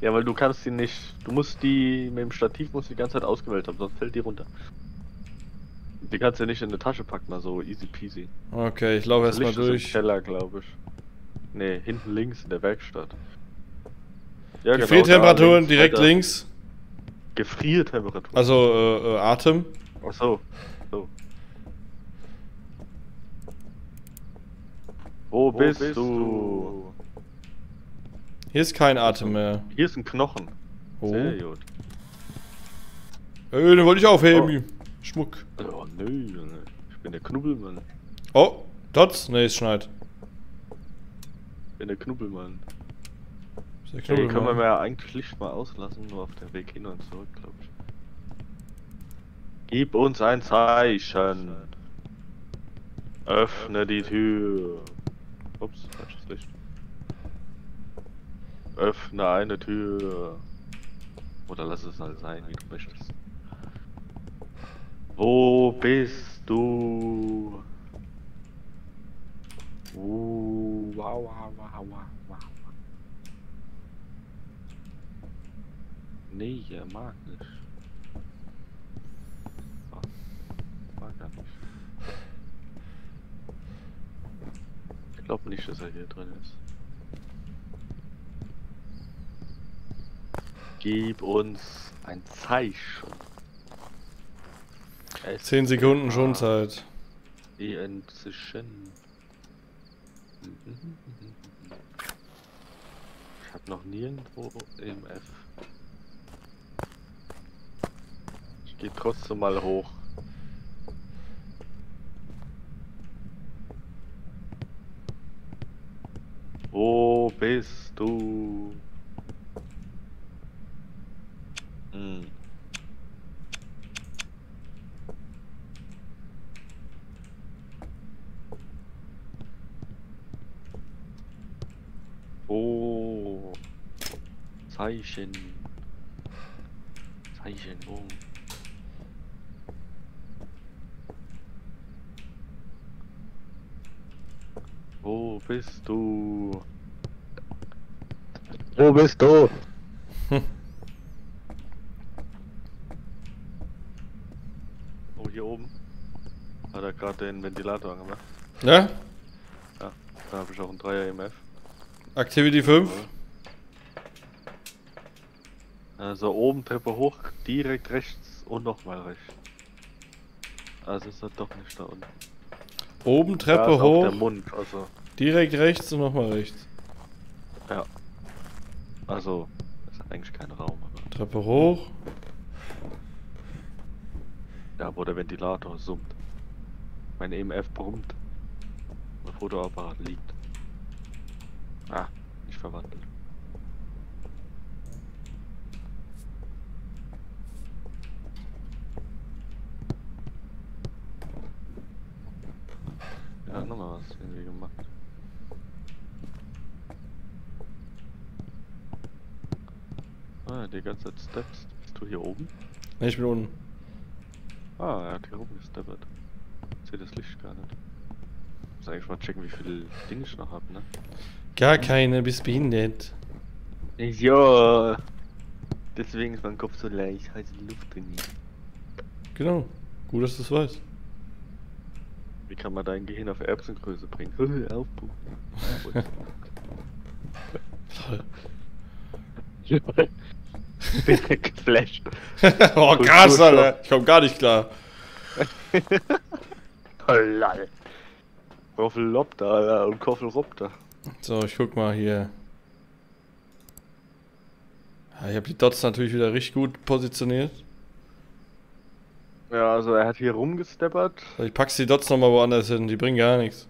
Ja, weil du kannst die nicht. Du musst die mit dem Stativ musst du die ganze Zeit ausgewählt haben, sonst fällt die runter. Die kannst du nicht in eine Tasche packen, also easy peasy. Okay, ich laufe erstmal Licht ist im durch. Keller, glaube ich. Ne, hinten links in der Werkstatt. Ja, genau, Gefriertemperaturen links, direkt weiter. links. Gefriertemperatur. Also äh, äh, Atem. Ach so. so. Wo, bist, du? Hier ist kein Atem mehr. Hier ist ein Knochen. Oh. Sehr gut. Äh, den wollte ich aufheben. Schmuck. Oh nö. Ich bin der Knubbelmann. Oh, Dots? Ne, es schneit. Ich bin der Knubbelmann. Ist der Hey, können wir Knubbelmann. mal eigentlich Licht mal auslassen, nur auf dem Weg hin und zurück, glaube ich. Gib uns ein Zeichen. Öffne die Tür. Ups, falsches Licht. Öffne eine Tür. Oder lass es halt sein, wie du möchtest. Wo bist du? Uh, wow, wow, wow, wow, wow. Nee, er mag nicht. Ah, Mag er nicht. Ich glaube nicht, dass er hier drin ist. Gib uns ein Zeichen. Es 10 Sekunden Schonzeit. ein Zeichen. Ich habe noch nirgendwo EMF. Ich gehe trotzdem mal hoch. Wo bist du? Hm. Oh. Zeichen. Zeichen, wo? Wo bist du? Wo bist du? oh, hier oben. Hat er gerade den Ventilator gemacht. Ja? Ja, da habe ich auch einen 3er EMF. Activity 5. Also oben Treppe hoch, direkt rechts und nochmal rechts. Also ist er doch nicht da unten. Oben Da Treppe Der hoch, Mund, also. direkt rechts und nochmal rechts. Ja. Also, ist eigentlich kein Raum, aber. Treppe hoch. Ja, wo der Ventilator summt. Mein EMF brummt. Mein Fotoapparat liegt. Ah, nicht verwandelt. Ja, nochmal was irgendwie gemacht. Ah, die ganze Zeit Steps. Bist du hier oben? Ne, ich bin unten. Ah, er hat hier rumgesteppert. Ich sehe das Licht gar nicht. Muss eigentlich mal checken, wie viel Dinge ich noch hab, ne? Gar keine, bist behindert. Ja. Deswegen ist mein Kopf so leicht, heiße Luft drin. Genau. Gut, dass du es weißt. Wie kann man dein Gehirn auf Erbsengröße bringen? Aufbuch. Toll. bin geflasht. <laughs> oh, krass, Alter. Ich komm gar nicht klar. <laughs> Lol. Koffelopter, Alter, und Koffelropter. So, ich guck mal hier. Ja, ich habe die Dots natürlich wieder richtig gut positioniert. Ja, also er hat hier rumgesteppert. So, Ich pack's die Dots nochmal woanders hin, die bringen gar nichts.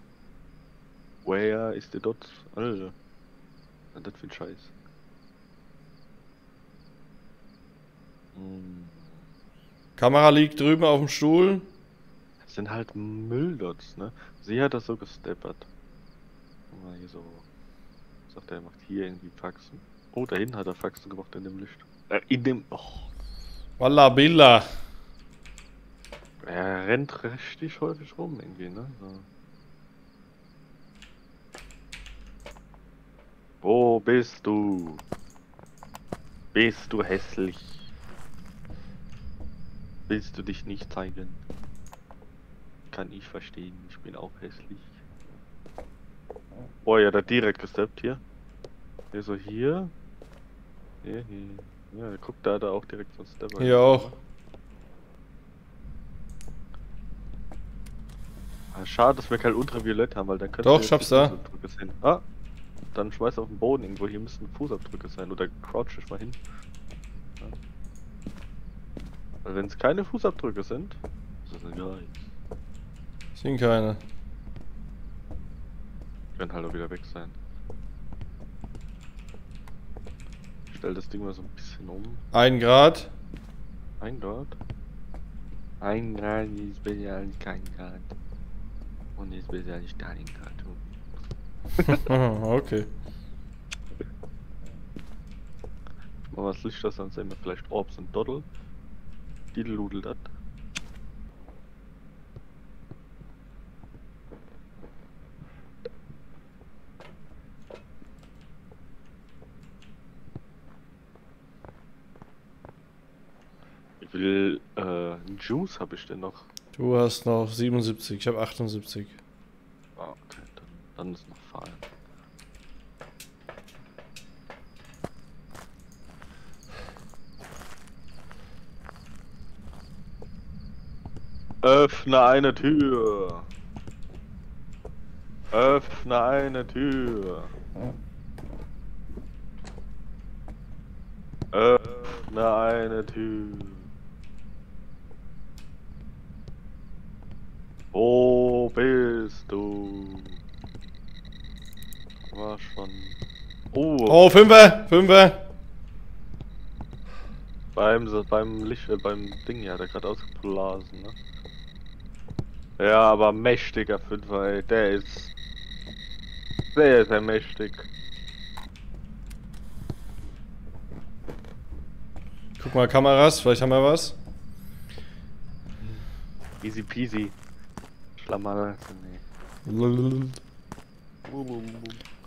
Where is the dot? Alter. Was ist das für ein Scheiß? Kamera liegt drüben auf dem Stuhl. Sind halt Mülldots, ne? Sie hat das so gesteppert. Mal hier so. Sagt er, er macht hier irgendwie Faxen. Oh, da hinten hat er Faxen gemacht in dem Licht. Äh, in dem. Oh. Walla Billa. Er rennt richtig häufig rum irgendwie, ne? So. Wo bist du? Bist du hässlich? Willst du dich nicht zeigen? Kann ich verstehen, ich bin auch hässlich. Oh ja, da direkt gesteppt hier. Hier so hier. Hier, hier. Ja, guck da, da auch direkt so ein Stepper. Hier auch. Ah, Schade, dass wir kein Ultraviolett haben, weil dann könnte Doch, schaff's da. Fußabdrücke sehen. Ah, dann schmeiß auf den Boden irgendwo. Hier müssen Fußabdrücke sein. Oder crouch dich mal hin. Ja. Weil wenn es keine Fußabdrücke sind, ist das egal. Sind keine. Können halt auch wieder weg sein. Ich stell das Ding mal so ein bisschen um. Ein Grad. Ein Grad. Ein Grad ist besser als kein Grad. Und ist besser als Stalingrad. <laughs> okay. Mal was Licht das, dann sehen wir vielleicht Orbs und Doddle. Die viel äh, Juice habe ich denn noch? Du hast noch 77, ich habe 78. Ah, okay, dann, dann ist noch Fallen. Öffne eine Tür. Öffne eine Tür. Öffne eine Tür. Wo bist du? War schon. Oh, Oh, Fünfer! Fünfer! beim, beim Licht, äh, beim Ding, ja, der gerade ausgeblasen, ne? Ja, aber mächtiger Fünfer, ey. Der ist sehr, sehr mächtig. Guck mal, Kameras, vielleicht haben wir was. Easy peasy. Schlammer. Nee.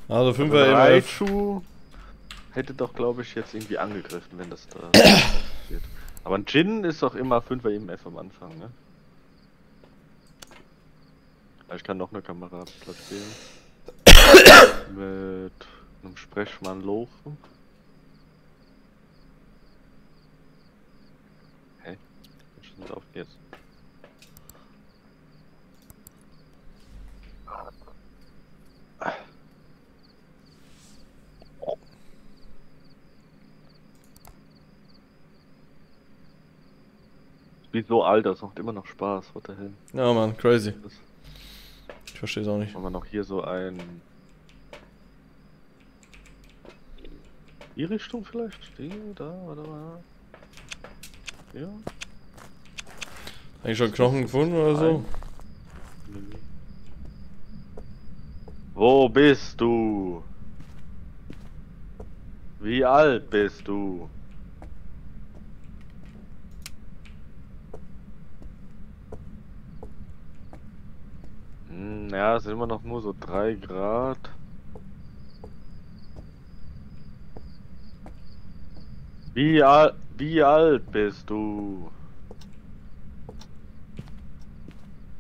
Also 5er EMF. Raichu hätte doch, glaube ich, jetzt irgendwie angegriffen, wenn das da <coughs> passiert. Aber ein Jin ist doch immer 5er EMF am Anfang, ne? Ich kann noch eine Kamera platzieren. <coughs> Mit einem Sprechmann laufen. Hä? Jetzt? Wie so alt, das macht immer noch Spaß, what the hell. Ja, Mann, crazy. Ich verstehe es auch nicht. haben wir noch hier so ein. Die Richtung vielleicht? Die, da, warte mal. Ja. Eigentlich schon Knochen gefunden oder so? Wo bist du? Wie alt bist du? Ja, es sind immer noch nur so 3 Grad. Wie, al wie alt bist du?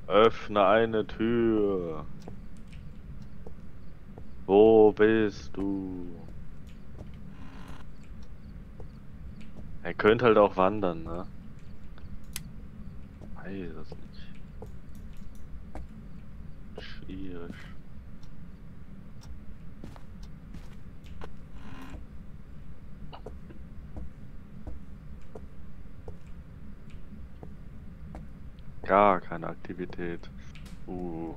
Öffne eine Tür. Wo bist du? Er könnte halt auch wandern, ne? Weiß es nicht. Schwierig. Gar keine Aktivität. Uh.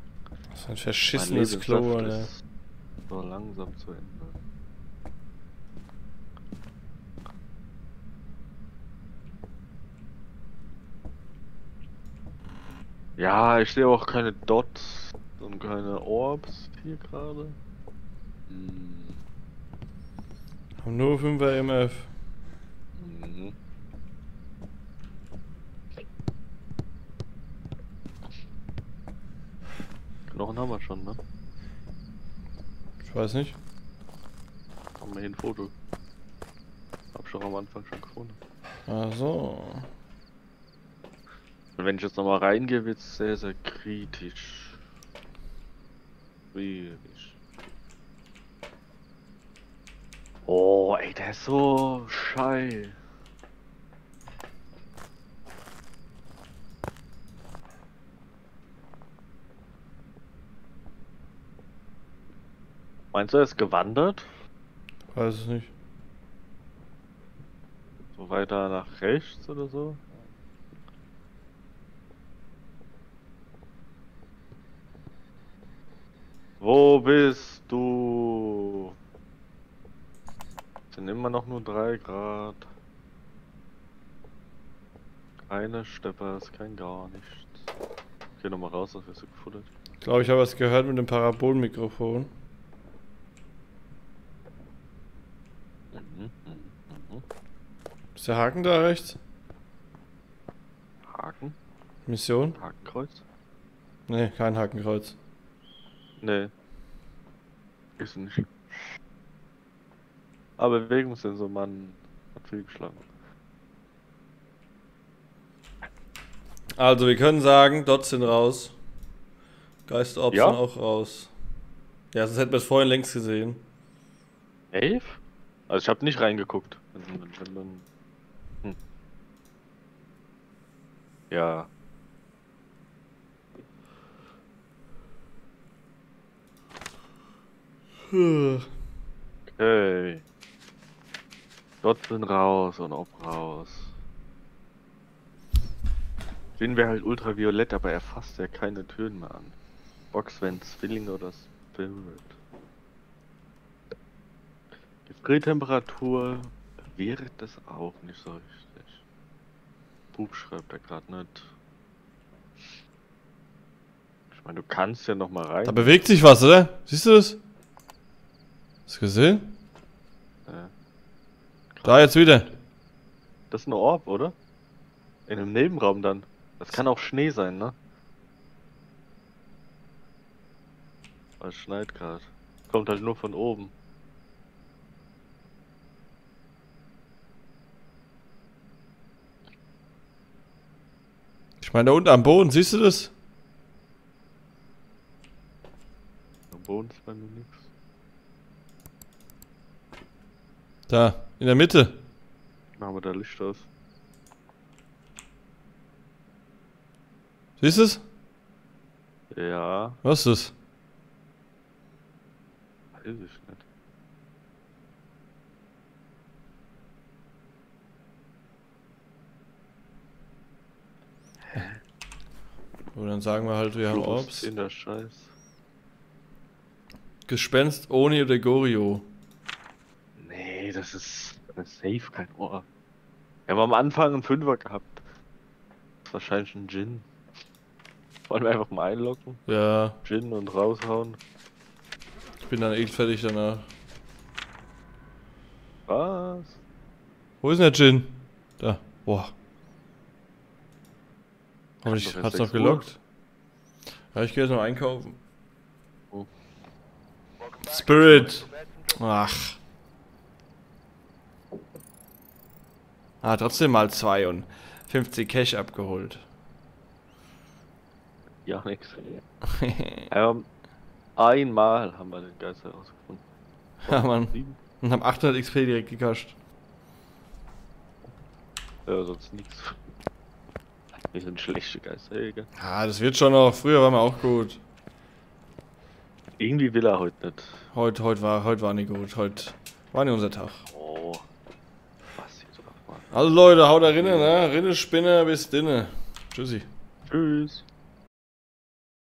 Das ist ein verschissenes Klo, Alter. So langsam zu Ende. Ja, ich sehe auch keine Dots und keine Orbs hier gerade. Hm. Haben nur 5er EMF. Mhm. Knochen haben wir schon, ne? Ich weiß nicht. Haben wir hier ein Foto. Hab schon am Anfang schon gefunden. Ach so. Wenn ich jetzt nochmal reingehe, wird's sehr, sehr kritisch. Schwierig. Oh, ey, der ist so schei. Meinst du, er ist gewandert? Weiß es nicht. So weiter nach rechts oder so? Wo bist du? Sind immer noch nur 3 Grad. Keine Steppers, kein gar nichts. Ich geh nochmal raus, was wirst du gefuttert. Ich glaube, ich habe was gehört mit dem Parabolmikrofon. Mhm, mhm, mhm. Ist der Haken da rechts? Haken? Mission? Hakenkreuz? Ne, kein Hakenkreuz. Nee. Ist nicht. Aber Bewegungssensor, Mann, hat viel geschlagen. Also, wir können sagen, Dots sind raus. Geisterops Ja? sind auch raus. Ja, sonst hätten wir es vorhin längst gesehen. Elf? Also ich habe nicht reingeguckt. Hm. Ja. Okay. Dort sind raus und ob raus. Den wäre halt ultraviolett, aber er fasst ja keine Töne mehr an. Boxvent, Zwilling oder Spirit. Gefriertemperatur wäre das auch nicht so richtig. Bub schreibt er gerade nicht. Ich meine, du kannst ja noch mal rein. Da bewegt sich was, oder? Siehst du das? Hast du gesehen? Ja. Da jetzt wieder. Das ist ein Orb, oder? In einem Nebenraum dann. Das kann auch Schnee sein, ne? Es schneit gerade. Kommt halt nur von oben. Ich meine, da unten am Boden, siehst du das? Am Boden ist bei mir nichts. Da, in der Mitte. Machen wir da Licht aus. Siehst du es? Ja, Was ist das? weiß ich nicht. Und dann sagen wir halt, wir haben Orbs. in der Scheiß. Gespenst Oni oder Gorio. Nee, das ist, das ist safe kein Ohr. Wir haben am Anfang einen Fünfer gehabt. Das ist wahrscheinlich ein Gin. Wollen wir einfach mal einloggen? Ja, Gin und raushauen. ich bin dann eh fertig danach. Was? Wo ist denn der Gin? Da. Boah. Hoffentlich erst hat's noch 6 Uhr. gelockt. Ja, ich gehe jetzt noch einkaufen. Back. Spirit. Ach. Ah, trotzdem mal 2 und 50 Cash abgeholt. Ja, nix. <laughs> Ähm, einmal haben wir den Geist herausgefunden. ja, Mann. Und haben 800 XP direkt gekascht. Ja, sonst nichts. Wir sind schlechte Geisterjäger. Ah, das wird schon noch. Früher waren wir auch gut. Irgendwie will er heute nicht. Heute, heute war, heute war nicht gut. Heute war nicht unser Tag. Oh. Was hier drauf, Mann. Also Leute, haut da rinne, ne? Rinne, Spinne, bis dinne. Tschüssi. Tschüss.